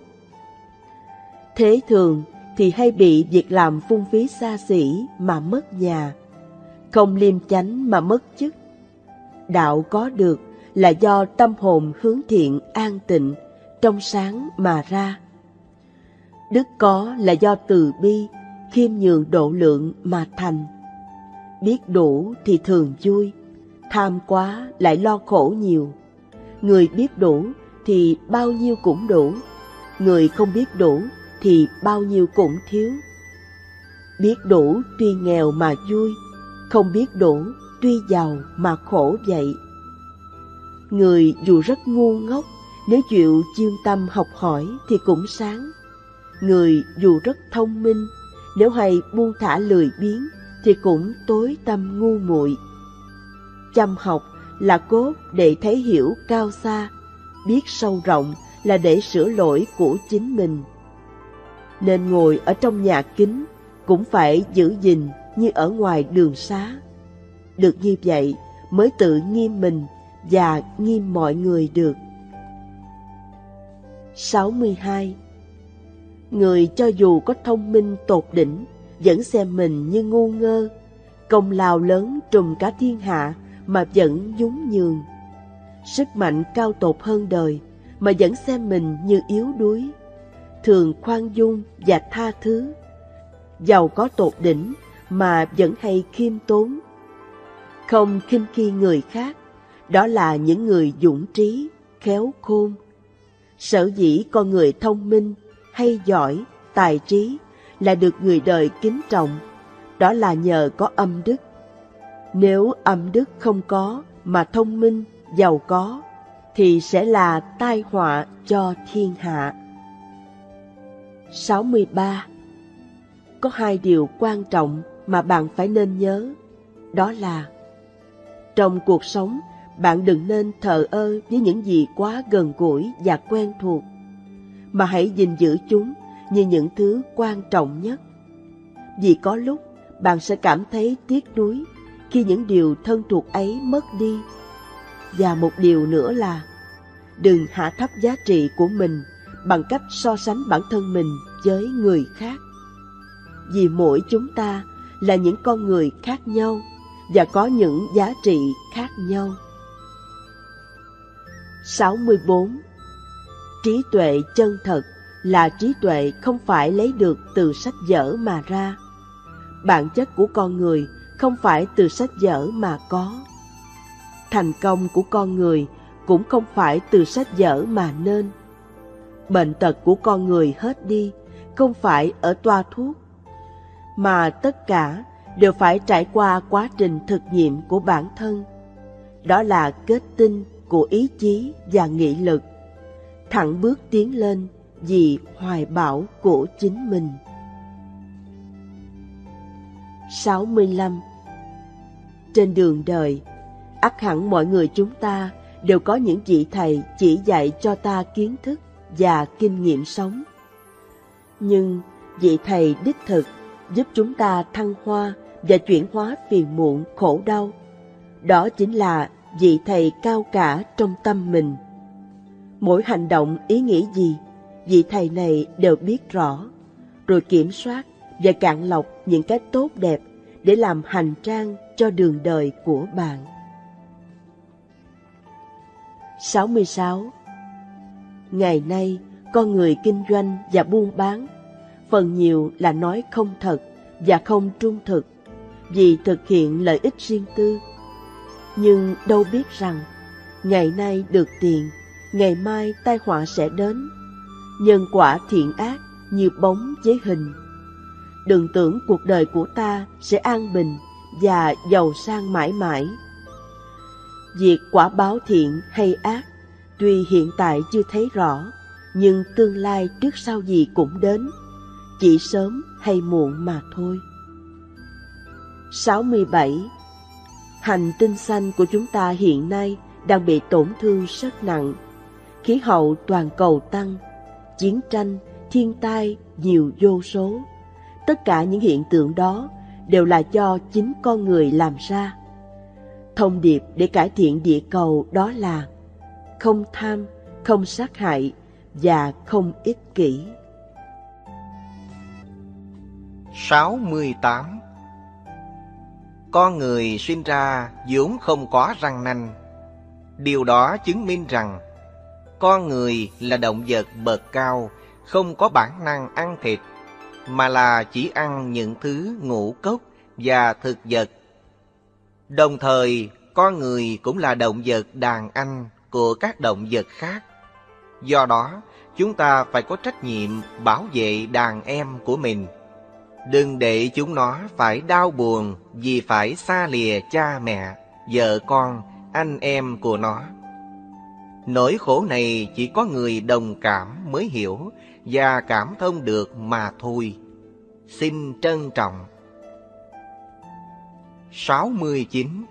Thế thường thì hay bị việc làm phung phí xa xỉ mà mất nhà, không liêm chánh mà mất chức, đạo có được là do tâm hồn hướng thiện an tịnh, trong sáng mà ra. Đức có là do từ bi, khiêm nhường độ lượng mà thành. Biết đủ thì thường vui, tham quá lại lo khổ nhiều. Người biết đủ thì bao nhiêu cũng đủ, người không biết đủ thì bao nhiêu cũng thiếu. Biết đủ tuy nghèo mà vui, không biết đủ tuy giàu mà khổ vậy. Người dù rất ngu ngốc, nếu chịu chuyên tâm học hỏi thì cũng sáng. Người dù rất thông minh, nếu hay buông thả lười biếng thì cũng tối tâm ngu muội. Chăm học là cốt để thấy hiểu cao xa, biết sâu rộng là để sửa lỗi của chính mình. Nên ngồi ở trong nhà kính cũng phải giữ gìn như ở ngoài đường xá. Được như vậy mới tự nghiêm mình và nghiêm mọi người được. 62. Người cho dù có thông minh tột đỉnh, vẫn xem mình như ngu ngơ, công lao lớn trùm cả thiên hạ mà vẫn nhún nhường. Sức mạnh cao tột hơn đời mà vẫn xem mình như yếu đuối. Thường khoan dung và tha thứ. Giàu có tột đỉnh mà vẫn hay khiêm tốn. Không khinh khi người khác, đó là những người dũng trí, khéo khôn. Sở dĩ con người thông minh, hay giỏi, tài trí là được người đời kính trọng, đó là nhờ có âm đức. Nếu âm đức không có mà thông minh, giàu có, thì sẽ là tai họa cho thiên hạ. 63. Có hai điều quan trọng mà bạn phải nên nhớ, đó là trong cuộc sống, bạn đừng nên thờ ơ với những gì quá gần gũi và quen thuộc, mà hãy gìn giữ chúng như những thứ quan trọng nhất. Vì có lúc, bạn sẽ cảm thấy tiếc nuối khi những điều thân thuộc ấy mất đi. Và một điều nữa là, đừng hạ thấp giá trị của mình bằng cách so sánh bản thân mình với người khác. Vì mỗi chúng ta là những con người khác nhau và có những giá trị khác nhau. 64. Trí tuệ chân thật là trí tuệ không phải lấy được từ sách vở mà ra. Bản chất của con người không phải từ sách vở mà có. Thành công của con người cũng không phải từ sách vở mà nên. Bệnh tật của con người hết đi không phải ở toa thuốc, mà tất cả đều phải trải qua quá trình thực nghiệm của bản thân. Đó là kết tinh của ý chí và nghị lực, thẳng bước tiến lên vì hoài bão của chính mình. 65. Trên đường đời, ắt hẳn mọi người chúng ta đều có những vị thầy chỉ dạy cho ta kiến thức và kinh nghiệm sống. Nhưng vị thầy đích thực giúp chúng ta thăng hoa và chuyển hóa phiền muộn khổ đau. Đó chính là vị thầy cao cả trong tâm mình. Mỗi hành động ý nghĩa gì, vị thầy này đều biết rõ, rồi kiểm soát và cạn lọc những cái tốt đẹp để làm hành trang cho đường đời của bạn. 66. Ngày nay, con người kinh doanh và buôn bán phần nhiều là nói không thật và không trung thực vì thực hiện lợi ích riêng tư. Nhưng đâu biết rằng, ngày nay được tiền, ngày mai tai họa sẽ đến. Nhân quả thiện ác như bóng với hình. Đừng tưởng cuộc đời của ta sẽ an bình và giàu sang mãi mãi. Việc quả báo thiện hay ác, tuy hiện tại chưa thấy rõ, nhưng tương lai trước sau gì cũng đến, chỉ sớm hay muộn mà thôi. 67. Hành tinh xanh của chúng ta hiện nay đang bị tổn thương rất nặng. Khí hậu toàn cầu tăng, chiến tranh, thiên tai nhiều vô số. Tất cả những hiện tượng đó đều là do chính con người làm ra. Thông điệp để cải thiện địa cầu đó là không tham, không sát hại và không ích kỷ. 68 con người sinh ra vốn không có răng nanh. Điều đó chứng minh rằng con người là động vật bậc cao, không có bản năng ăn thịt, mà là chỉ ăn những thứ ngũ cốc và thực vật. Đồng thời, con người cũng là động vật đàn anh của các động vật khác. Do đó, chúng ta phải có trách nhiệm bảo vệ đàn em của mình. Đừng để chúng nó phải đau buồn vì phải xa lìa cha mẹ, vợ con, anh em của nó. Nỗi khổ này chỉ có người đồng cảm mới hiểu và cảm thông được mà thôi. Xin trân trọng. 69.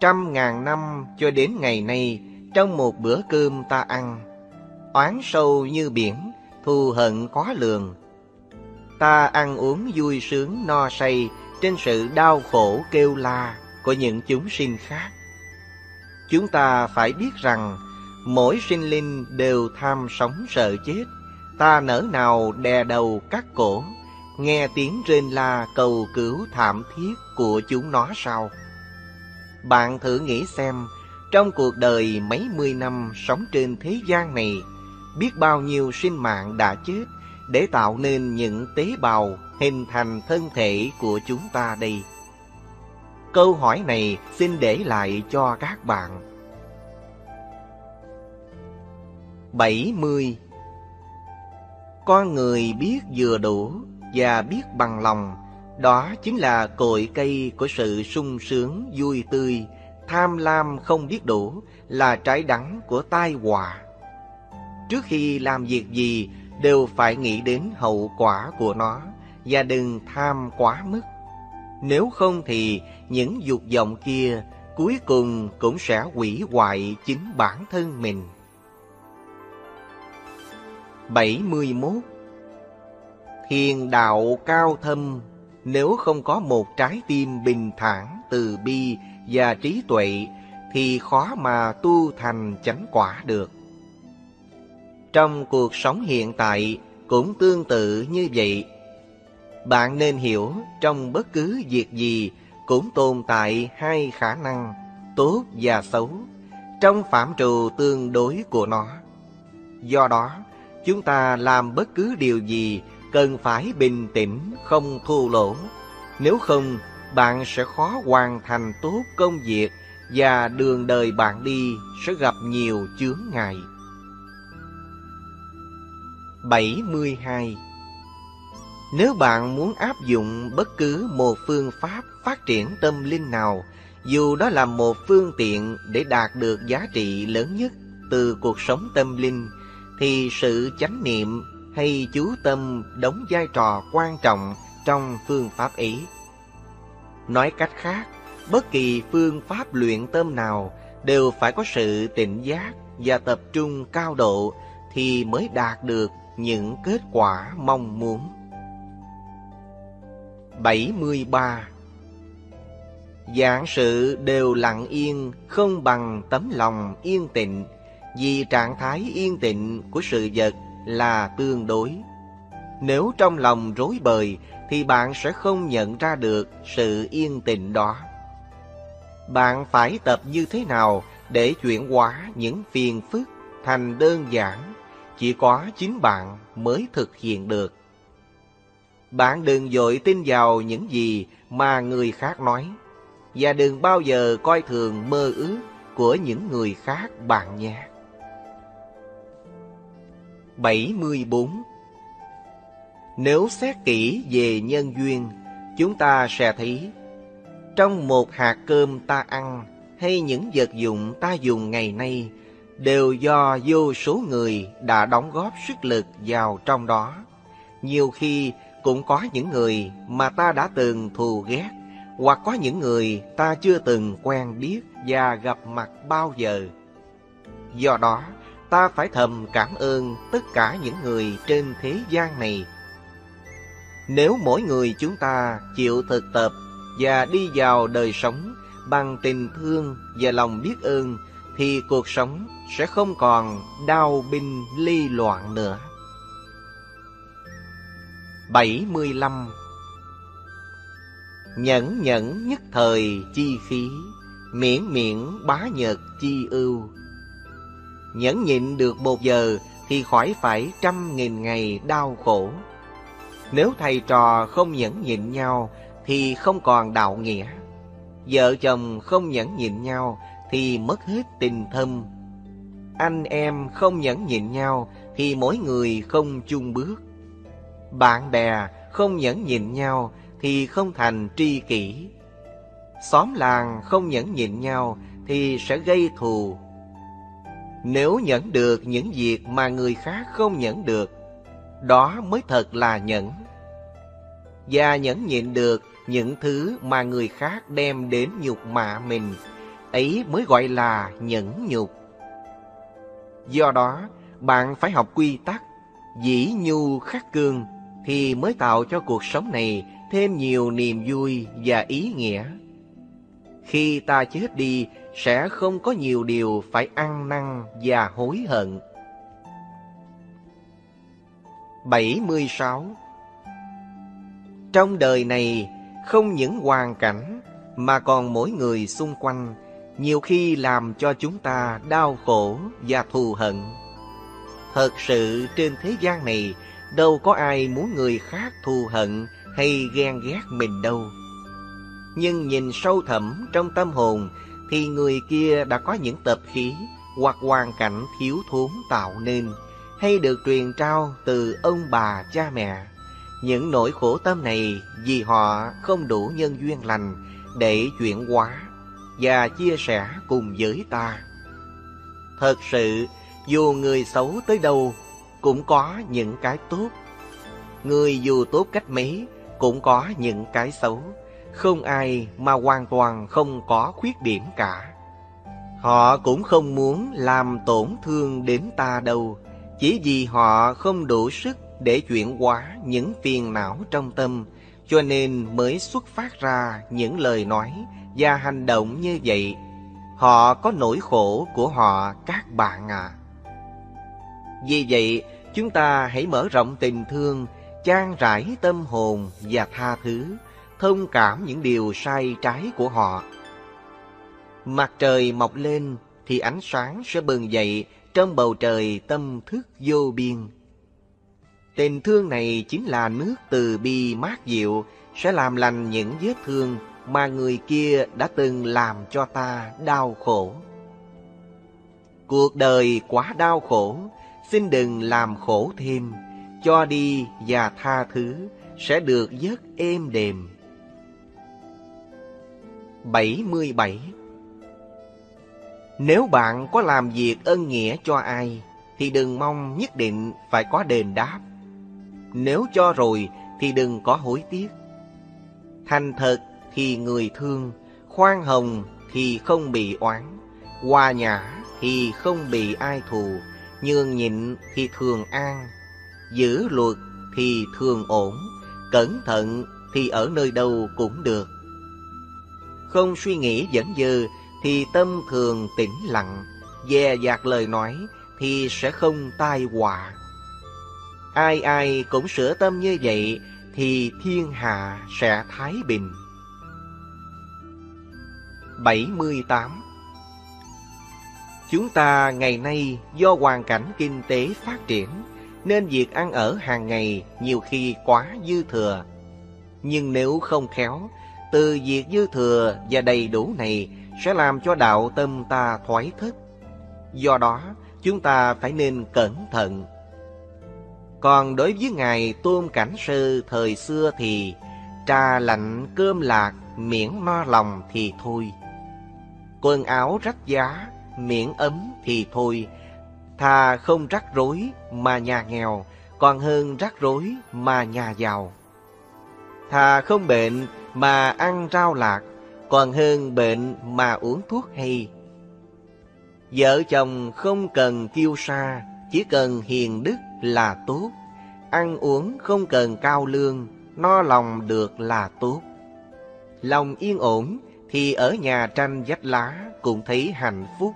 Trăm ngàn năm cho đến ngày nay, trong một bữa cơm ta ăn, oán sâu như biển, thù hận khó lường, ta ăn uống vui sướng no say trên sự đau khổ kêu la của những chúng sinh khác. Chúng ta phải biết rằng mỗi sinh linh đều tham sống sợ chết, ta nỡ nào đè đầu cắt cổ, nghe tiếng rên la cầu cứu thảm thiết của chúng nó sao? Bạn thử nghĩ xem, trong cuộc đời mấy mươi năm sống trên thế gian này, biết bao nhiêu sinh mạng đã chết để tạo nên những tế bào hình thành thân thể của chúng ta đây. Câu hỏi này xin để lại cho các bạn. 70. Con người biết vừa đủ và biết bằng lòng, đó chính là cội cây của sự sung sướng vui tươi, tham lam không biết đủ là trái đắng của tai họa. Trước khi làm việc gì đều phải nghĩ đến hậu quả của nó và đừng tham quá mức. Nếu không thì những dục vọng kia cuối cùng cũng sẽ hủy hoại chính bản thân mình. 71 Thiền đạo cao thâm nếu không có một trái tim bình thản, từ bi và trí tuệ thì khó mà tu thành chánh quả được. Trong cuộc sống hiện tại cũng tương tự như vậy. Bạn nên hiểu trong bất cứ việc gì cũng tồn tại hai khả năng tốt và xấu trong phạm trù tương đối của nó. Do đó, chúng ta làm bất cứ điều gì cần phải bình tĩnh, không thua lỗ. Nếu không, bạn sẽ khó hoàn thành tốt công việc và đường đời bạn đi sẽ gặp nhiều chướng ngại. 72 nếu bạn muốn áp dụng bất cứ một phương pháp phát triển tâm linh nào, dù đó là một phương tiện để đạt được giá trị lớn nhất từ cuộc sống tâm linh, thì sự chánh niệm hay chú tâm đóng vai trò quan trọng trong phương pháp ấy. Nói cách khác, bất kỳ phương pháp luyện tâm nào đều phải có sự tỉnh giác và tập trung cao độ thì mới đạt được những kết quả mong muốn. 73. Dạng sự đều lặng yên, không bằng tấm lòng yên tịnh, vì trạng thái yên tịnh của sự vật là tương đối. Nếu trong lòng rối bời thì bạn sẽ không nhận ra được sự yên tịnh đó. Bạn phải tập như thế nào để chuyển hóa những phiền phức thành đơn giản, chỉ có chính bạn mới thực hiện được. Bạn đừng dội tin vào những gì mà người khác nói, và đừng bao giờ coi thường mơ ước của những người khác bạn nhé. 74 Nếu xét kỹ về nhân duyên, chúng ta sẽ thấy trong một hạt cơm ta ăn hay những vật dụng ta dùng ngày nay đều do vô số người đã đóng góp sức lực vào trong đó. Nhiều khi cũng có những người mà ta đã từng thù ghét, hoặc có những người ta chưa từng quen biết và gặp mặt bao giờ. Do đó, ta phải thầm cảm ơn tất cả những người trên thế gian này. Nếu mỗi người chúng ta chịu thực tập và đi vào đời sống bằng tình thương và lòng biết ơn, thì cuộc sống sẽ không còn đau binh ly loạn nữa. 75 Nhẫn nhẫn nhất thời chi khí, miễn miễn bá nhật chi ưu. Nhẫn nhịn được một giờ thì khỏi phải trăm nghìn ngày đau khổ. Nếu thầy trò không nhẫn nhịn nhau thì không còn đạo nghĩa. Vợ chồng không nhẫn nhịn nhau thì mất hết tình thâm. Anh em không nhẫn nhịn nhau thì mỗi người không chung bước. Bạn bè không nhẫn nhịn nhau thì không thành tri kỷ. Xóm làng không nhẫn nhịn nhau thì sẽ gây thù nếu nhẫn được những việc mà người khác không nhẫn được, đó mới thật là nhẫn. Và nhẫn nhịn được những thứ mà người khác đem đến nhục mạ mình, ấy mới gọi là nhẫn nhục. Do đó, bạn phải học quy tắc, dĩ nhu khắc cương, thì mới tạo cho cuộc sống này thêm nhiều niềm vui và ý nghĩa. Khi ta chết đi, sẽ không có nhiều điều phải ăn năn và hối hận. 76. Trong đời này, không những hoàn cảnh mà còn mỗi người xung quanh, nhiều khi làm cho chúng ta đau khổ và thù hận. Thật sự trên thế gian này, đâu có ai muốn người khác thù hận hay ghen ghét mình đâu. Nhưng nhìn sâu thẳm trong tâm hồn thì người kia đã có những tập khí hoặc hoàn cảnh thiếu thốn tạo nên hay được truyền trao từ ông bà cha mẹ. Những nỗi khổ tâm này vì họ không đủ nhân duyên lành để chuyển hóa và chia sẻ cùng với ta. Thật sự, dù người xấu tới đâu cũng có những cái tốt. Người dù tốt cách mấy cũng có những cái xấu. Không ai mà hoàn toàn không có khuyết điểm cả. Họ cũng không muốn làm tổn thương đến ta đâu, chỉ vì họ không đủ sức để chuyển hóa những phiền não trong tâm, cho nên mới xuất phát ra những lời nói và hành động như vậy. Họ có nỗi khổ của họ các bạn à. Vì vậy, chúng ta hãy mở rộng tình thương, chan rải tâm hồn và tha thứ, thông cảm những điều sai trái của họ. Mặt trời mọc lên thì ánh sáng sẽ bừng dậy trong bầu trời tâm thức vô biên. Tình thương này chính là nước từ bi mát dịu sẽ làm lành những vết thương mà người kia đã từng làm cho ta đau khổ. Cuộc đời quá đau khổ, xin đừng làm khổ thêm, cho đi và tha thứ sẽ được giấc êm đềm. 77 Nếu bạn có làm việc ân nghĩa cho ai, thì đừng mong nhất định phải có đền đáp. Nếu cho rồi thì đừng có hối tiếc. Thành thật thì người thương, khoan hồng thì không bị oán, hòa nhã thì không bị ai thù, nhường nhịn thì thường an, giữ luật thì thường ổn, cẩn thận thì ở nơi đâu cũng được. Không suy nghĩ dẫn dư thì tâm thường tĩnh lặng, dè dạt lời nói thì sẽ không tai họa. Ai ai cũng sửa tâm như vậy thì thiên hạ sẽ thái bình. 78 Chúng ta ngày nay do hoàn cảnh kinh tế phát triển nên việc ăn ở hàng ngày nhiều khi quá dư thừa. Nhưng nếu không khéo, từ việc dư thừa và đầy đủ này sẽ làm cho đạo tâm ta thoái thất. Do đó, chúng ta phải nên cẩn thận. Còn đối với Ngài Tôn Cảnh Sư thời xưa thì trà lạnh cơm lạc miễn no lòng thì thôi. Quần áo rách giá miễn ấm thì thôi. Thà không rắc rối mà nhà nghèo còn hơn rắc rối mà nhà giàu. Thà không bệnh mà ăn rau lạc còn hơn bệnh mà uống thuốc hay. Vợ chồng không cần kiêu sa, chỉ cần hiền đức là tốt. Ăn uống không cần cao lương, no lòng được là tốt. Lòng yên ổn thì ở nhà tranh vách lá cũng thấy hạnh phúc.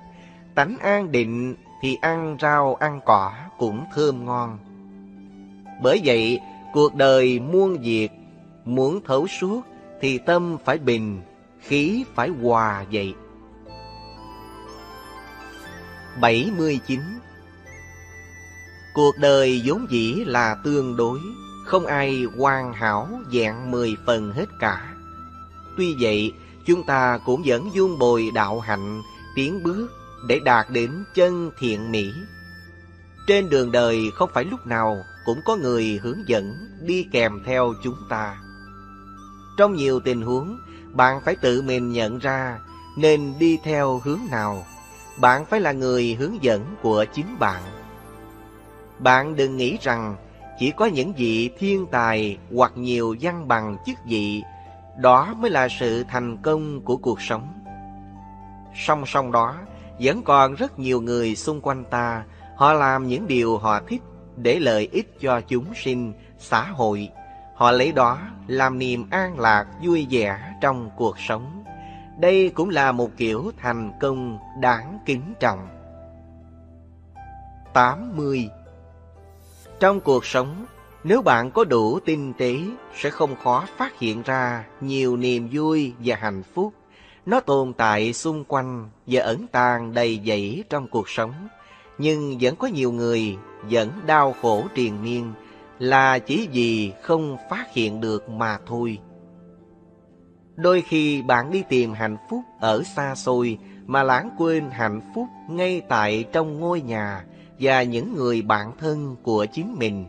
Tánh an định thì ăn rau ăn cỏ cũng thơm ngon. Bởi vậy, cuộc đời muôn việc, muốn thấu suốt thì tâm phải bình, khí phải hòa vậy. 79 Cuộc đời vốn dĩ là tương đối, không ai hoàn hảo dạng mười phần hết cả. Tuy vậy, chúng ta cũng vẫn dung bồi đạo hạnh, tiến bước để đạt đến chân thiện mỹ. Trên đường đời không phải lúc nào cũng có người hướng dẫn đi kèm theo chúng ta. Trong nhiều tình huống, bạn phải tự mình nhận ra nên đi theo hướng nào. Bạn phải là người hướng dẫn của chính bạn. Bạn đừng nghĩ rằng chỉ có những vị thiên tài hoặc nhiều văn bằng chức vị, đó mới là sự thành công của cuộc sống. Song song đó, vẫn còn rất nhiều người xung quanh ta, họ làm những điều họ thích để lợi ích cho chúng sinh, xã hội. Họ lấy đó làm niềm an lạc, vui vẻ trong cuộc sống. Đây cũng là một kiểu thành công đáng kính trọng. 80. Trong cuộc sống, Nếu bạn có đủ tinh tế, sẽ không khó phát hiện ra nhiều niềm vui và hạnh phúc. Nó tồn tại xung quanh và ẩn tàng đầy dẫy trong cuộc sống. Nhưng vẫn có nhiều người vẫn đau khổ triền miên, là chỉ vì không phát hiện được mà thôi. Đôi khi bạn đi tìm hạnh phúc ở xa xôi mà lãng quên hạnh phúc ngay tại trong ngôi nhà và những người bạn thân của chính mình.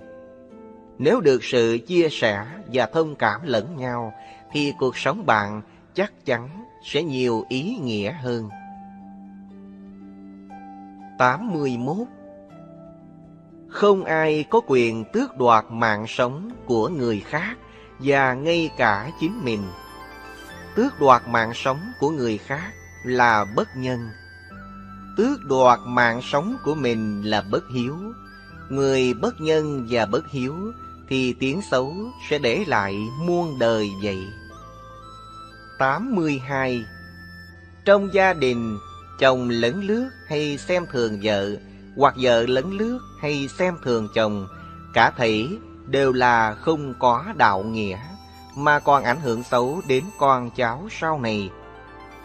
Nếu được sự chia sẻ và thông cảm lẫn nhau thì cuộc sống bạn chắc chắn sẽ nhiều ý nghĩa hơn. 81. Không ai có quyền tước đoạt mạng sống của người khác và ngay cả chính mình. Tước đoạt mạng sống của người khác là bất nhân. Tước đoạt mạng sống của mình là bất hiếu. Người bất nhân và bất hiếu thì tiếng xấu sẽ để lại muôn đời vậy. 82. Trong gia đình, chồng lấn lướt hay xem thường vợ, hoặc vợ lấn lướt hay xem thường chồng, cả thể đều là không có đạo nghĩa, mà còn ảnh hưởng xấu đến con cháu sau này.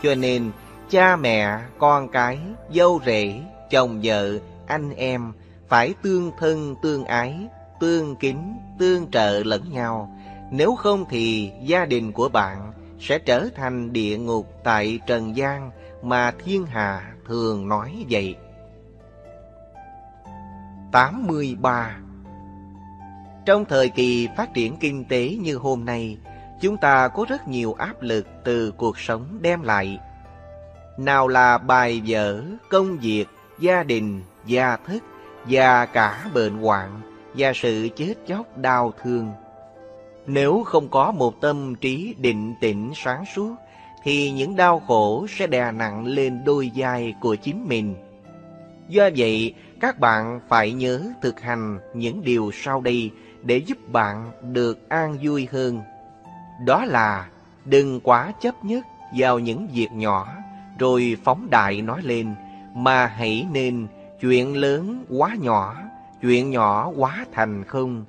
Cho nên, cha mẹ, con cái, dâu rể, chồng vợ, anh em phải tương thân tương ái, tương kính, tương trợ lẫn nhau. Nếu không thì gia đình của bạn sẽ trở thành địa ngục tại trần gian mà thiên hà thường nói vậy. 83 Trong thời kỳ phát triển kinh tế như hôm nay, chúng ta có rất nhiều áp lực từ cuộc sống đem lại. Nào là bài vở, công việc, gia đình, gia thức và cả bệnh hoạn và sự chết chóc đau thương. Nếu không có một tâm trí định tĩnh sáng suốt, thì những đau khổ sẽ đè nặng lên đôi vai của chính mình. Do vậy, các bạn phải nhớ thực hành những điều sau đây để giúp bạn được an vui hơn. Đó là đừng quá chấp nhất vào những việc nhỏ rồi phóng đại nói lên, mà hãy nên chuyện lớn quá nhỏ, chuyện nhỏ quá thành không.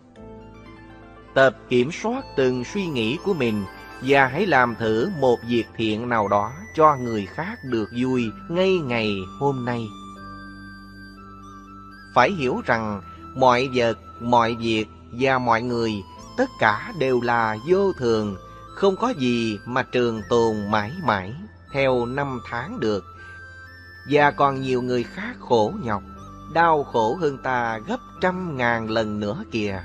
Tập kiểm soát từng suy nghĩ của mình và hãy làm thử một việc thiện nào đó cho người khác được vui ngay ngày hôm nay. Phải hiểu rằng mọi vật, mọi việc và mọi người tất cả đều là vô thường, không có gì mà trường tồn mãi mãi theo năm tháng được. Và còn nhiều người khác khổ nhọc, đau khổ hơn ta gấp trăm ngàn lần nữa kìa.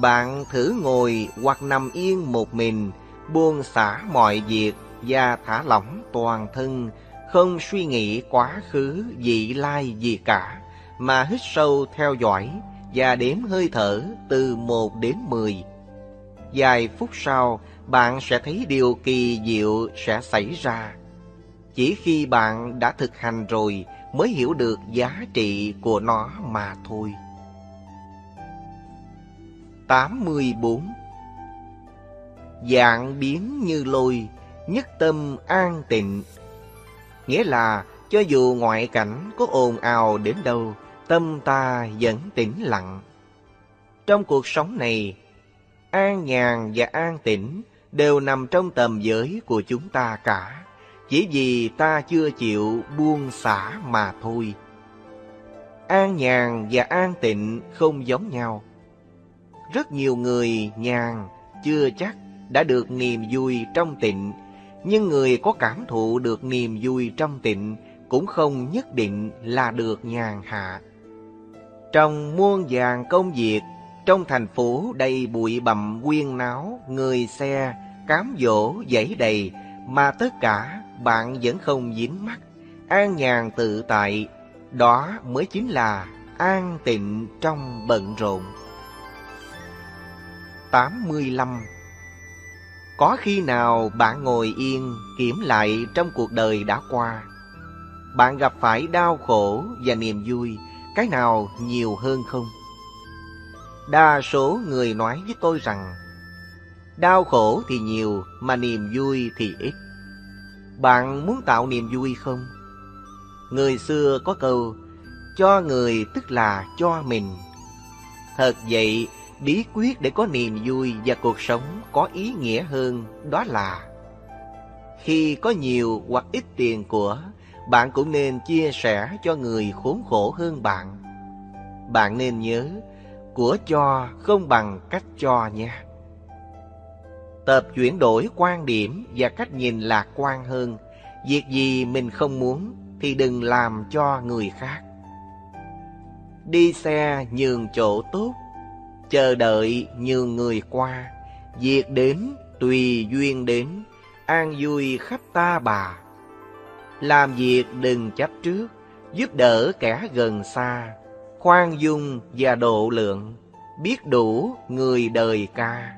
Bạn thử ngồi hoặc nằm yên một mình, buông xả mọi việc và thả lỏng toàn thân, không suy nghĩ quá khứ, vị lai gì cả, mà hít sâu theo dõi và đếm hơi thở từ một đến mười. Vài phút sau, bạn sẽ thấy điều kỳ diệu sẽ xảy ra. Chỉ khi bạn đã thực hành rồi mới hiểu được giá trị của nó mà thôi. 84 Dạng biến như lôi, nhất tâm an tịnh. Nghĩa là cho dù ngoại cảnh có ồn ào đến đâu, tâm ta vẫn tĩnh lặng. Trong cuộc sống này, an nhàn và an tĩnh đều nằm trong tầm giới của chúng ta cả, chỉ vì ta chưa chịu buông xả mà thôi. An nhàn và an tịnh không giống nhau. Rất nhiều người nhàn chưa chắc đã được niềm vui trong tịnh, nhưng người có cảm thụ được niềm vui trong tịnh cũng không nhất định là được nhàn hạ. Trong muôn vàng công việc, trong thành phố đầy bụi bặm quyên náo, người xe, cám dỗ dãy đầy, mà tất cả bạn vẫn không dính mắt, an nhàn tự tại, đó mới chính là an tịnh trong bận rộn. 85 Có khi nào bạn ngồi yên kiểm lại trong cuộc đời đã qua? Bạn gặp phải đau khổ và niềm vui, cái nào nhiều hơn không? Đa số người nói với tôi rằng Đau khổ thì nhiều mà niềm vui thì ít. Bạn muốn tạo niềm vui không? Người xưa có câu Cho người tức là cho mình. Thật vậy, bí quyết để có niềm vui và cuộc sống có ý nghĩa hơn đó là khi có nhiều hoặc ít tiền của, bạn cũng nên chia sẻ cho người khốn khổ hơn bạn. Bạn nên nhớ, của cho không bằng cách cho nha. Tập chuyển đổi quan điểm và cách nhìn lạc quan hơn. Việc gì mình không muốn thì đừng làm cho người khác. Đi xe nhường chỗ tốt, chờ đợi nhiều người qua. Việc đến tùy duyên đến, an vui khắp ta bà. Làm việc đừng chấp trước, giúp đỡ kẻ gần xa, khoan dung và độ lượng, biết đủ người đời ca.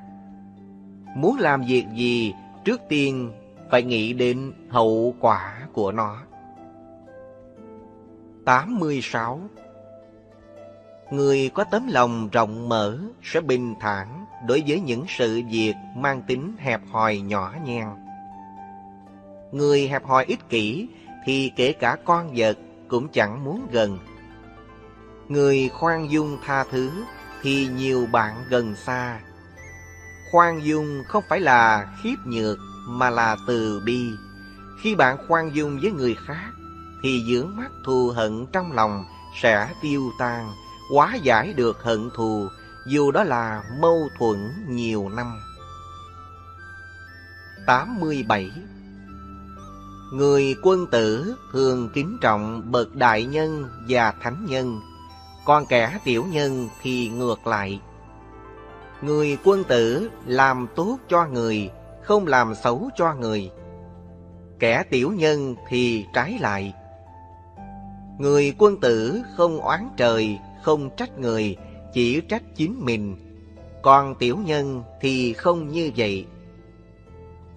Muốn làm việc gì, trước tiên phải nghĩ đến hậu quả của nó. 86. Người có tấm lòng rộng mở sẽ bình thản đối với những sự việc mang tính hẹp hòi nhỏ nhen. Người hẹp hòi ích kỷ thì kể cả con vật cũng chẳng muốn gần. Người khoan dung tha thứ thì nhiều bạn gần xa. Khoan dung không phải là khiếp nhược mà là từ bi. Khi bạn khoan dung với người khác thì dưỡng mắt thù hận trong lòng sẽ tiêu tan, hóa giải được hận thù dù đó là mâu thuẫn nhiều năm. 87 Người quân tử thường kính trọng bậc đại nhân và thánh nhân, còn kẻ tiểu nhân thì ngược lại. Người quân tử làm tốt cho người, không làm xấu cho người. Kẻ tiểu nhân thì trái lại. Người quân tử không oán trời, không trách người, chỉ trách chính mình. Còn tiểu nhân thì không như vậy.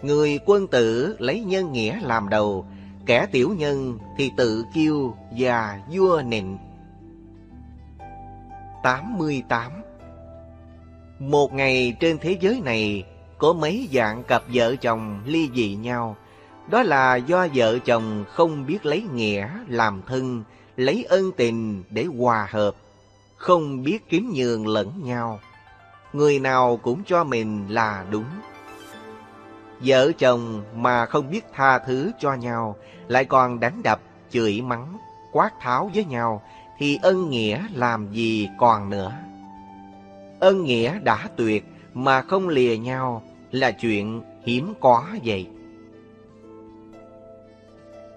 Người quân tử lấy nhân nghĩa làm đầu, kẻ tiểu nhân thì tự kiêu và vua nịnh. 88 Một ngày trên thế giới này có mấy dạng cặp vợ chồng ly dị nhau. Đó là do vợ chồng không biết lấy nghĩa làm thân, lấy ân tình để hòa hợp, không biết kiếm nhường lẫn nhau. Người nào cũng cho mình là đúng. Vợ chồng mà không biết tha thứ cho nhau, lại còn đánh đập, chửi mắng, quát tháo với nhau, thì ân nghĩa làm gì còn nữa. Ân nghĩa đã tuyệt mà không lìa nhau là chuyện hiếm có vậy.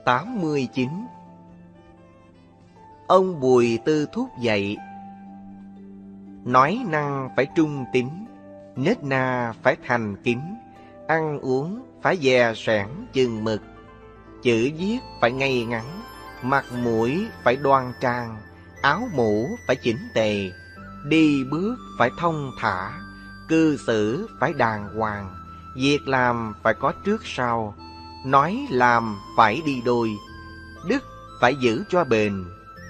89 Ông Bùi Tư Thúc dạy Nói năng phải trung tín, nết na phải thành kính, ăn uống phải dè sẻn chừng mực, chữ viết phải ngay ngắn, mặt mũi phải đoan trang, áo mũ phải chỉnh tề, đi bước phải thông thả, cư xử phải đàng hoàng, việc làm phải có trước sau, nói làm phải đi đôi, đức phải giữ cho bền,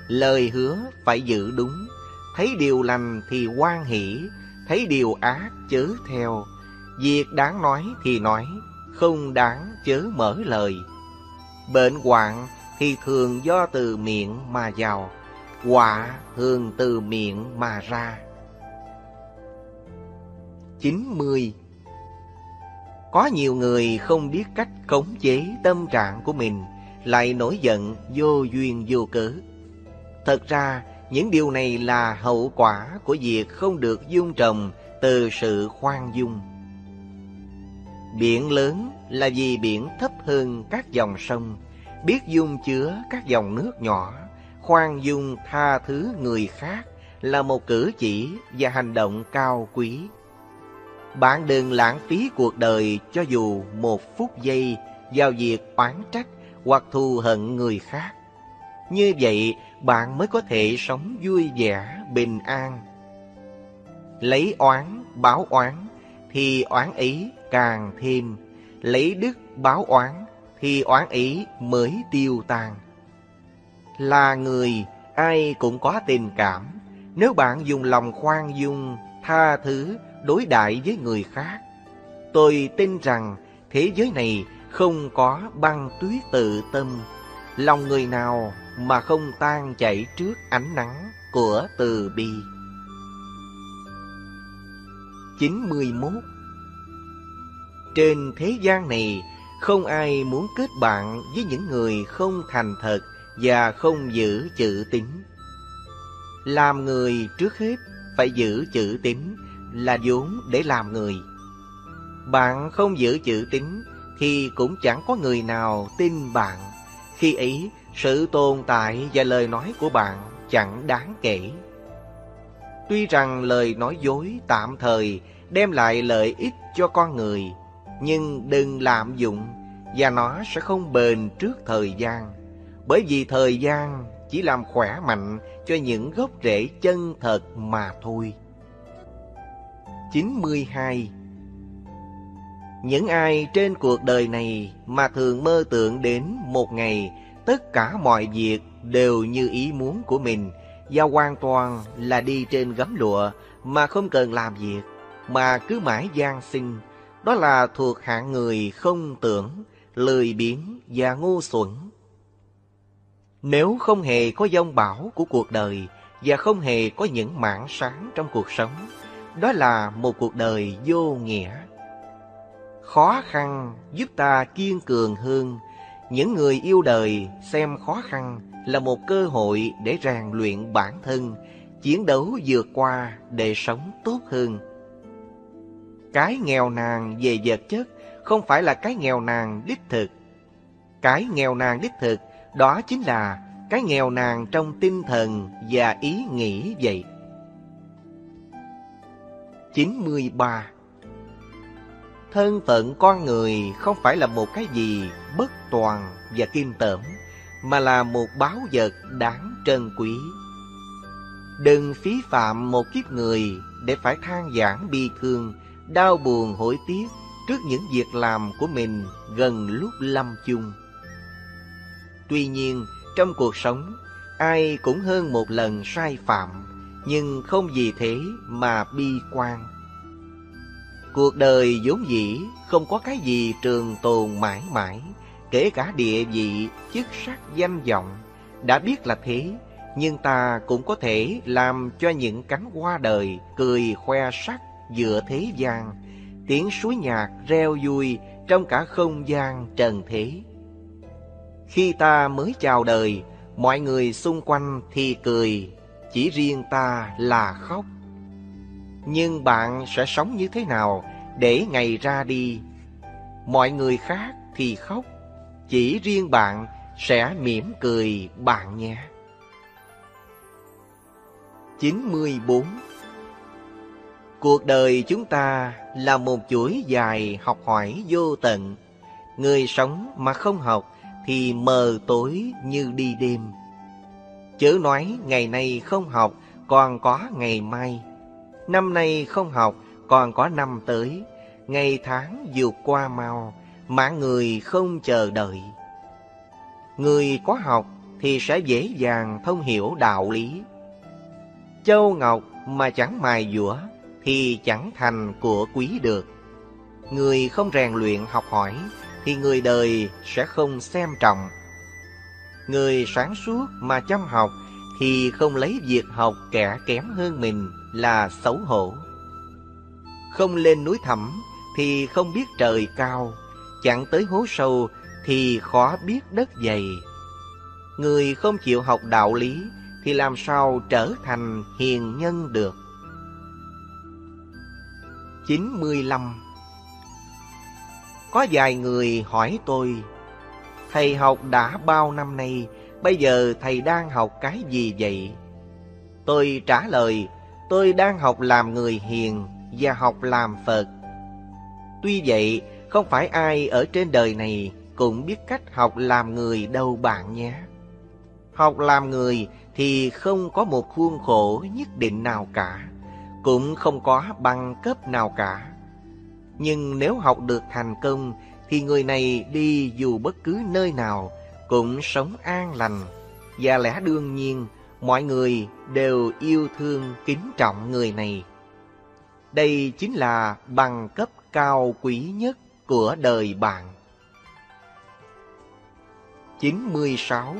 lời hứa phải giữ đúng, thấy điều lành thì quan hỷ, thấy điều ác chớ theo, việc đáng nói thì nói, không đáng chớ mở lời. Bệnh hoạn thì thường do từ miệng mà vào, họa thường từ miệng mà ra. 90. Có nhiều người không biết cách khống chế tâm trạng của mình, lại nổi giận vô duyên vô cớ. Thật ra, những điều này là hậu quả của việc không được dung trồng từ sự khoan dung. Biển lớn là vì biển thấp hơn các dòng sông, biết dung chứa các dòng nước nhỏ, khoan dung tha thứ người khác là một cử chỉ và hành động cao quý. Bạn đừng lãng phí cuộc đời cho dù một phút giây vào việc oán trách hoặc thù hận người khác. Như vậy, bạn mới có thể sống vui vẻ, bình an. Lấy oán, báo oán, thì oán ý càng thêm. Lấy đức báo oán, thì oán ý mới tiêu tan. Là người, ai cũng có tình cảm. Nếu bạn dùng lòng khoan dung, tha thứ, đối đại với người khác, tôi tin rằng thế giới này không có băng tuyết tự tâm. Lòng người nào mà không tan chảy trước ánh nắng của từ bi. 91 Trên thế gian này, không ai muốn kết bạn với những người không thành thật và không giữ chữ tín. Làm người trước hết phải giữ chữ tín là vốn để làm người. Bạn không giữ chữ tín thì cũng chẳng có người nào tin bạn. Khi ấy, sự tồn tại và lời nói của bạn chẳng đáng kể. Tuy rằng lời nói dối tạm thời đem lại lợi ích cho con người, nhưng đừng lạm dụng và nó sẽ không bền trước thời gian. Bởi vì thời gian chỉ làm khỏe mạnh cho những gốc rễ chân thật mà thôi. 92 những ai trên cuộc đời này mà thường mơ tưởng đến một ngày tất cả mọi việc đều như ý muốn của mình và hoàn toàn là đi trên gấm lụa mà không cần làm việc, mà cứ mãi gian sinh. Đó là thuộc hạng người không tưởng, lười biếng và ngu xuẩn. Nếu không hề có dông bão của cuộc đời và không hề có những mảng sáng trong cuộc sống, đó là một cuộc đời vô nghĩa. Khó khăn giúp ta kiên cường hơn. Những người yêu đời xem khó khăn là một cơ hội để rèn luyện bản thân, chiến đấu vượt qua để sống tốt hơn. Cái nghèo nàn về vật chất không phải là cái nghèo nàn đích thực. Cái nghèo nàn đích thực đó chính là cái nghèo nàn trong tinh thần và ý nghĩ vậy. 93 Thân phận con người không phải là một cái gì bất toàn và kim tởm mà là một báo vật đáng trân quý. Đừng phí phạm một kiếp người để phải than giảng bi thương, đau buồn hối tiếc trước những việc làm của mình gần lúc lâm chung. Tuy nhiên, trong cuộc sống, ai cũng hơn một lần sai phạm, nhưng không vì thế mà bi quan. Cuộc đời vốn dĩ không có cái gì trường tồn mãi mãi, kể cả địa vị, chức sắc, danh vọng. Đã biết là thế, nhưng ta cũng có thể làm cho những cánh hoa đời cười khoe sắc giữa thế gian, tiếng suối nhạc reo vui trong cả không gian trần thế. Khi ta mới chào đời, mọi người xung quanh thì cười, chỉ riêng ta là khóc. Nhưng bạn sẽ sống như thế nào để ngày ra đi? Mọi người khác thì khóc, chỉ riêng bạn sẽ mỉm cười bạn nhé. 94 Cuộc đời chúng ta là một chuỗi dài học hỏi vô tận. Người sống mà không học thì mờ tối như đi đêm. Chớ nói ngày nay không học còn có ngày mai. Năm nay không học còn có năm tới. Ngày tháng vượt qua mau, mà người không chờ đợi. Người có học thì sẽ dễ dàng thông hiểu đạo lý. Châu Ngọc mà chẳng mài dũa thì chẳng thành của quý được. Người không rèn luyện học hỏi thì người đời sẽ không xem trọng. Người sáng suốt mà chăm học thì không lấy việc học kẻ kém hơn mình là xấu hổ. Không lên núi thẳm thì không biết trời cao, chẳng tới hố sâu thì khó biết đất dày. Người không chịu học đạo lý thì làm sao trở thành hiền nhân được. 95 Có vài người hỏi tôi Thầy học đã bao năm nay Bây giờ thầy đang học cái gì vậy? Tôi trả lời Tôi đang học làm người hiền Và học làm Phật Tuy vậy, Không phải ai ở trên đời này Cũng biết cách học làm người đâu bạn nhé Học làm người Thì không có một khuôn khổ nhất định nào cả, cũng không có bằng cấp nào cả. Nhưng nếu học được thành công thì người này đi dù bất cứ nơi nào cũng sống an lành. Và lẽ đương nhiên mọi người đều yêu thương kính trọng người này. Đây chính là bằng cấp cao quý nhất của đời bạn. 96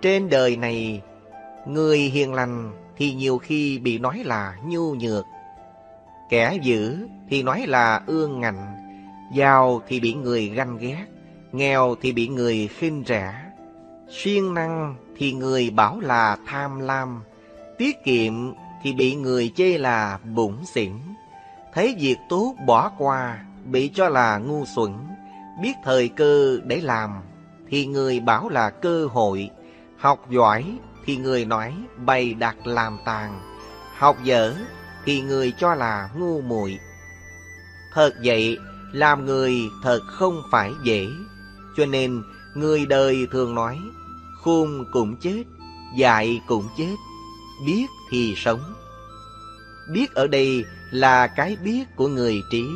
Trên đời này, người hiền lành thì nhiều khi bị nói là nhu nhược. Kẻ dữ thì nói là ương ngạnh, giàu thì bị người ganh ghét, nghèo thì bị người khinh rẻ, siêng năng thì người bảo là tham lam, tiết kiệm thì bị người chê là bụng xỉn, thấy việc tốt bỏ qua bị cho là ngu xuẩn, biết thời cơ để làm thì người bảo là cơ hội, học giỏi thì người nói bày đặt làm tàn, học dở thì người cho là ngu muội. Thật vậy, làm người thật không phải dễ, cho nên người đời thường nói khôn cũng chết, dại cũng chết, biết thì sống. Biết ở đây là cái biết của người trí,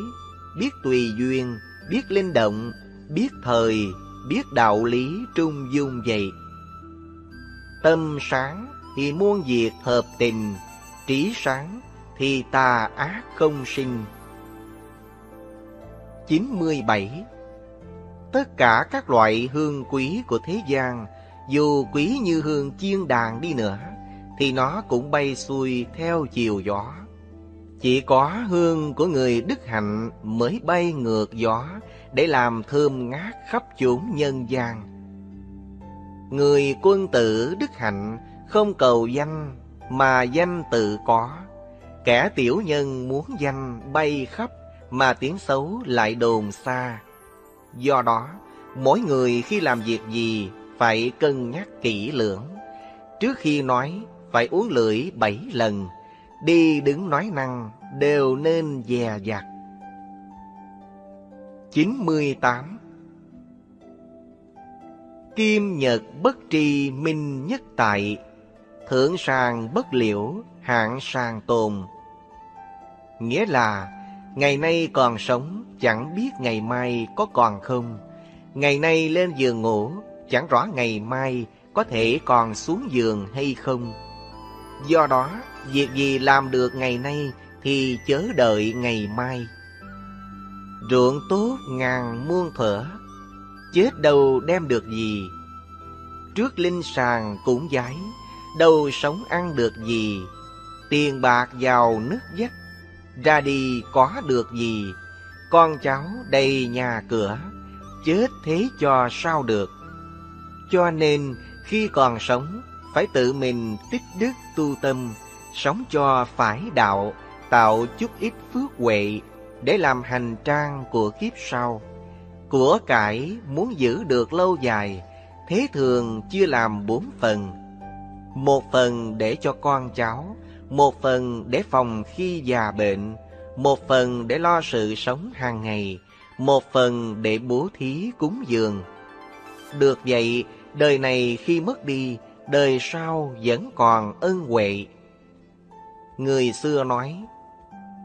biết tùy duyên, biết linh động, biết thời, biết đạo lý trung dung vậy. Tâm sáng thì muôn việc hợp tình, trí sáng thì tà ác không sinh. 97. Tất cả các loại hương quý của thế gian, dù quý như hương chiên đàn đi nữa, thì nó cũng bay xuôi theo chiều gió. Chỉ có hương của người đức hạnh mới bay ngược gió để làm thơm ngát khắp chốn nhân gian. Người quân tử đức hạnh không cầu danh mà danh tự có. Kẻ tiểu nhân muốn danh bay khắp mà tiếng xấu lại đồn xa. Do đó, mỗi người khi làm việc gì phải cân nhắc kỹ lưỡng. Trước khi nói, phải uống lưỡi bảy lần. Đi đứng nói năng đều nên dè dặt. 98 Kim nhật bất tri minh nhất tại, Thượng sàng bất liễu, hạng sàng tồn. Nghĩa là, ngày nay còn sống, chẳng biết ngày mai có còn không. Ngày nay lên giường ngủ, chẳng rõ ngày mai có thể còn xuống giường hay không. Do đó, việc gì làm được ngày nay thì chớ đợi ngày mai. Ruộng tốt ngàn muôn thở, chết đâu đem được gì. Trước linh sàng cũng giái, đâu sống ăn được gì. Tiền bạc giàu nước dắt, ra đi có được gì. Con cháu đầy nhà cửa, chết thế cho sao được. Cho nên khi còn sống, phải tự mình tích đức tu tâm, sống cho phải đạo, tạo chút ít phước huệ để làm hành trang của kiếp sau. Của cải muốn giữ được lâu dài, thế thường chia làm bốn phần. Một phần để cho con cháu, một phần để phòng khi già bệnh, một phần để lo sự sống hàng ngày, một phần để bố thí cúng dường. Được vậy, đời này khi mất đi, đời sau vẫn còn ân huệ. Người xưa nói,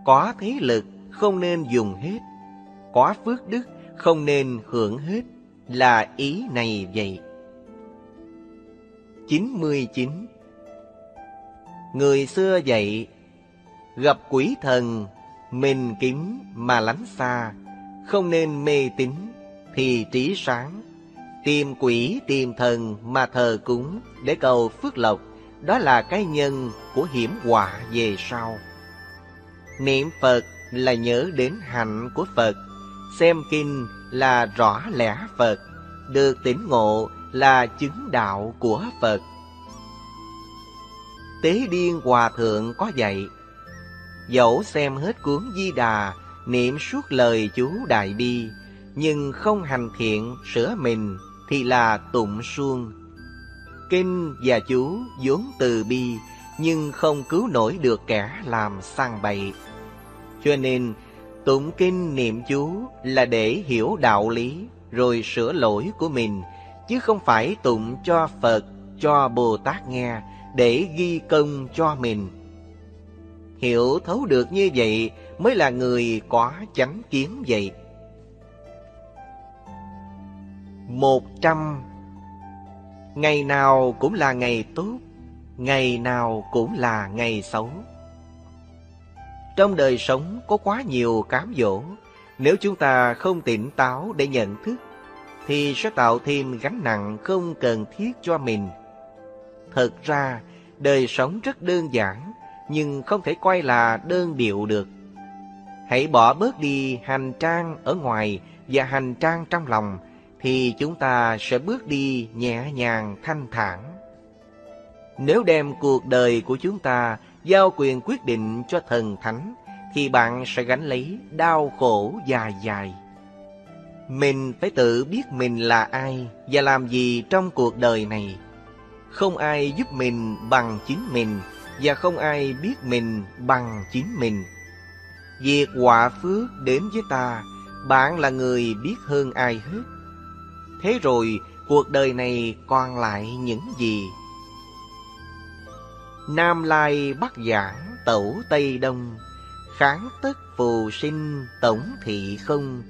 có thế lực không nên dùng hết, có phước đức không nên hưởng hết, là ý này vậy. 99. Người xưa dạy, gặp quỷ thần, mình kính mà lánh xa, không nên mê tín thì trí sáng. Tìm quỷ tìm thần mà thờ cúng để cầu phước lộc, đó là cái nhân của hiểm họa về sau. Niệm Phật là nhớ đến hạnh của Phật, xem kinh là rõ lẽ Phật, được tỉnh ngộ là chứng đạo của Phật. Tế Điên Hòa Thượng có dạy, dẫu xem hết cuốn Di Đà, niệm suốt lời chú Đại Bi, nhưng không hành thiện sửa mình thì là tụng suông. Kinh và chú vốn từ bi, nhưng không cứu nổi được kẻ làm sang bậy. Cho nên, tụng kinh niệm chú là để hiểu đạo lý rồi sửa lỗi của mình, chứ không phải tụng cho Phật, cho Bồ Tát nghe để ghi công cho mình. Hiểu thấu được như vậy mới là người có chánh kiến vậy. Một trăm Ngày nào cũng là ngày tốt, ngày nào cũng là ngày xấu. Trong đời sống có quá nhiều cám dỗ, nếu chúng ta không tỉnh táo để nhận thức, thì sẽ tạo thêm gánh nặng không cần thiết cho mình. Thật ra, đời sống rất đơn giản, nhưng không thể coi là đơn điệu được. Hãy bỏ bớt đi hành trang ở ngoài và hành trang trong lòng, thì chúng ta sẽ bước đi nhẹ nhàng thanh thản. Nếu đem cuộc đời của chúng ta giao quyền quyết định cho thần thánh, thì bạn sẽ gánh lấy đau khổ dài dài. Mình phải tự biết mình là ai và làm gì trong cuộc đời này. Không ai giúp mình bằng chính mình và không ai biết mình bằng chính mình. Việc quả phước đến với ta, bạn là người biết hơn ai hết. Thế rồi, cuộc đời này còn lại những gì? Nam Lai Bắc Giảng Tẩu Tây Đông Kháng Tức phù sinh tổng thị không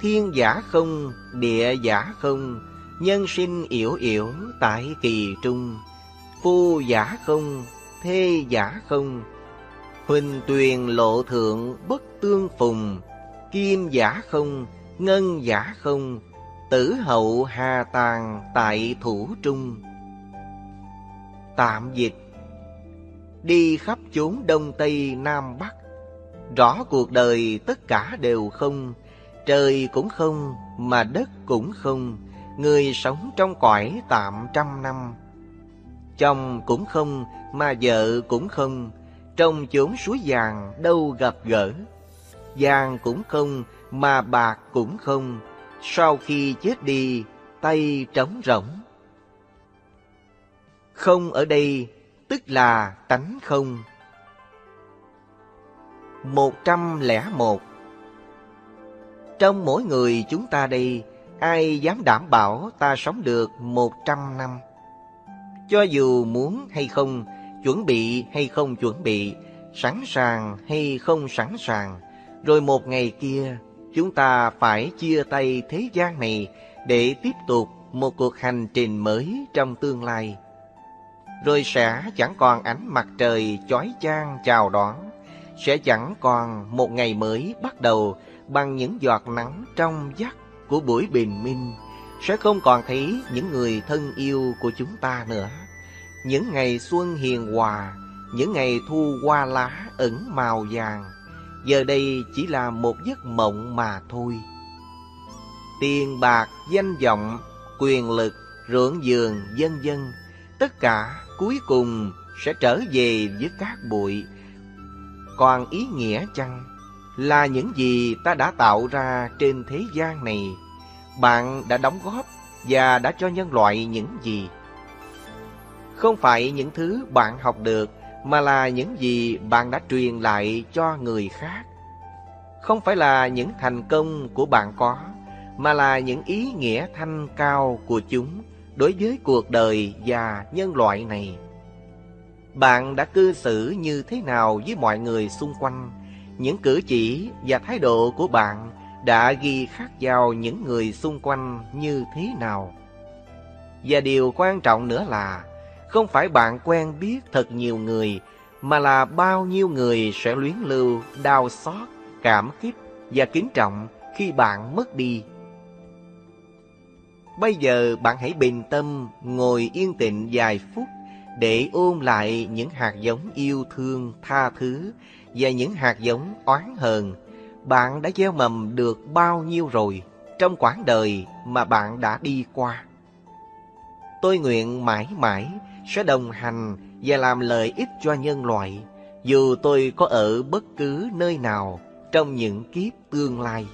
Thiên giả không, địa giả không Nhân sinh yểu yểu tại kỳ trung Phu giả không, thê giả không Huỳnh tuyền lộ thượng bất tương phùng Kim giả không, ngân giả không Tử hậu hà tàn tại thủ trung. Tạm dịch. Đi khắp chốn đông tây nam bắc. Rõ cuộc đời tất cả đều không. Trời cũng không, mà đất cũng không. Người sống trong cõi tạm trăm năm. Chồng cũng không, mà vợ cũng không. Trong chốn suối vàng đâu gặp gỡ. Vàng cũng không, mà bạc cũng không. Sau khi chết đi tay trống rỗng Không ở đây tức là tánh không. 101 Trong mỗi người chúng ta đây, ai dám đảm bảo ta sống được 100 năm? Cho dù muốn hay không, chuẩn bị hay không chuẩn bị, sẵn sàng hay không sẵn sàng, rồi một ngày kia, chúng ta phải chia tay thế gian này để tiếp tục một cuộc hành trình mới trong tương lai rồi sẽ chẳng còn ánh mặt trời chói chang chào đón, sẽ chẳng còn một ngày mới bắt đầu bằng những giọt nắng trong vắt của buổi bình minh, sẽ không còn thấy những người thân yêu của chúng ta nữa. Những ngày xuân hiền hòa, những ngày thu hoa lá ẩn màu vàng, giờ đây chỉ là một giấc mộng mà thôi. Tiền bạc, danh vọng, quyền lực, ruộng vườn, dân dân, tất cả cuối cùng sẽ trở về với cát bụi. Còn ý nghĩa chăng là những gì ta đã tạo ra trên thế gian này, bạn đã đóng góp và đã cho nhân loại những gì? Không phải những thứ bạn học được, mà là những gì bạn đã truyền lại cho người khác. Không phải là những thành công của bạn có, mà là những ý nghĩa thanh cao của chúng đối với cuộc đời và nhân loại này. Bạn đã cư xử như thế nào với mọi người xung quanh? Những cử chỉ và thái độ của bạn đã ghi khắc vào những người xung quanh như thế nào? Và điều quan trọng nữa là không phải bạn quen biết thật nhiều người mà là bao nhiêu người sẽ luyến lưu, đau xót, cảm kích và kính trọng khi bạn mất đi. Bây giờ bạn hãy bình tâm ngồi yên tịnh vài phút để ôm lại những hạt giống yêu thương, tha thứ và những hạt giống oán hờn. Bạn đã gieo mầm được bao nhiêu rồi trong quãng đời mà bạn đã đi qua. Tôi nguyện mãi mãi sẽ đồng hành và làm lợi ích cho nhân loại, dù tôi có ở bất cứ nơi nào trong những kiếp tương lai.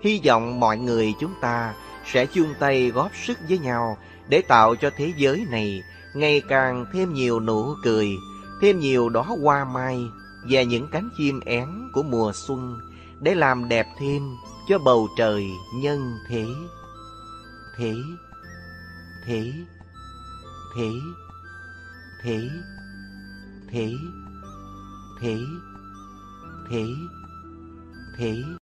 Hy vọng mọi người chúng ta sẽ chung tay góp sức với nhau để tạo cho thế giới này ngày càng thêm nhiều nụ cười, thêm nhiều đóa hoa mai và những cánh chim én của mùa xuân để làm đẹp thêm cho bầu trời nhân thế. Thế, thế, thế, thế, thế, thế, thế, thế.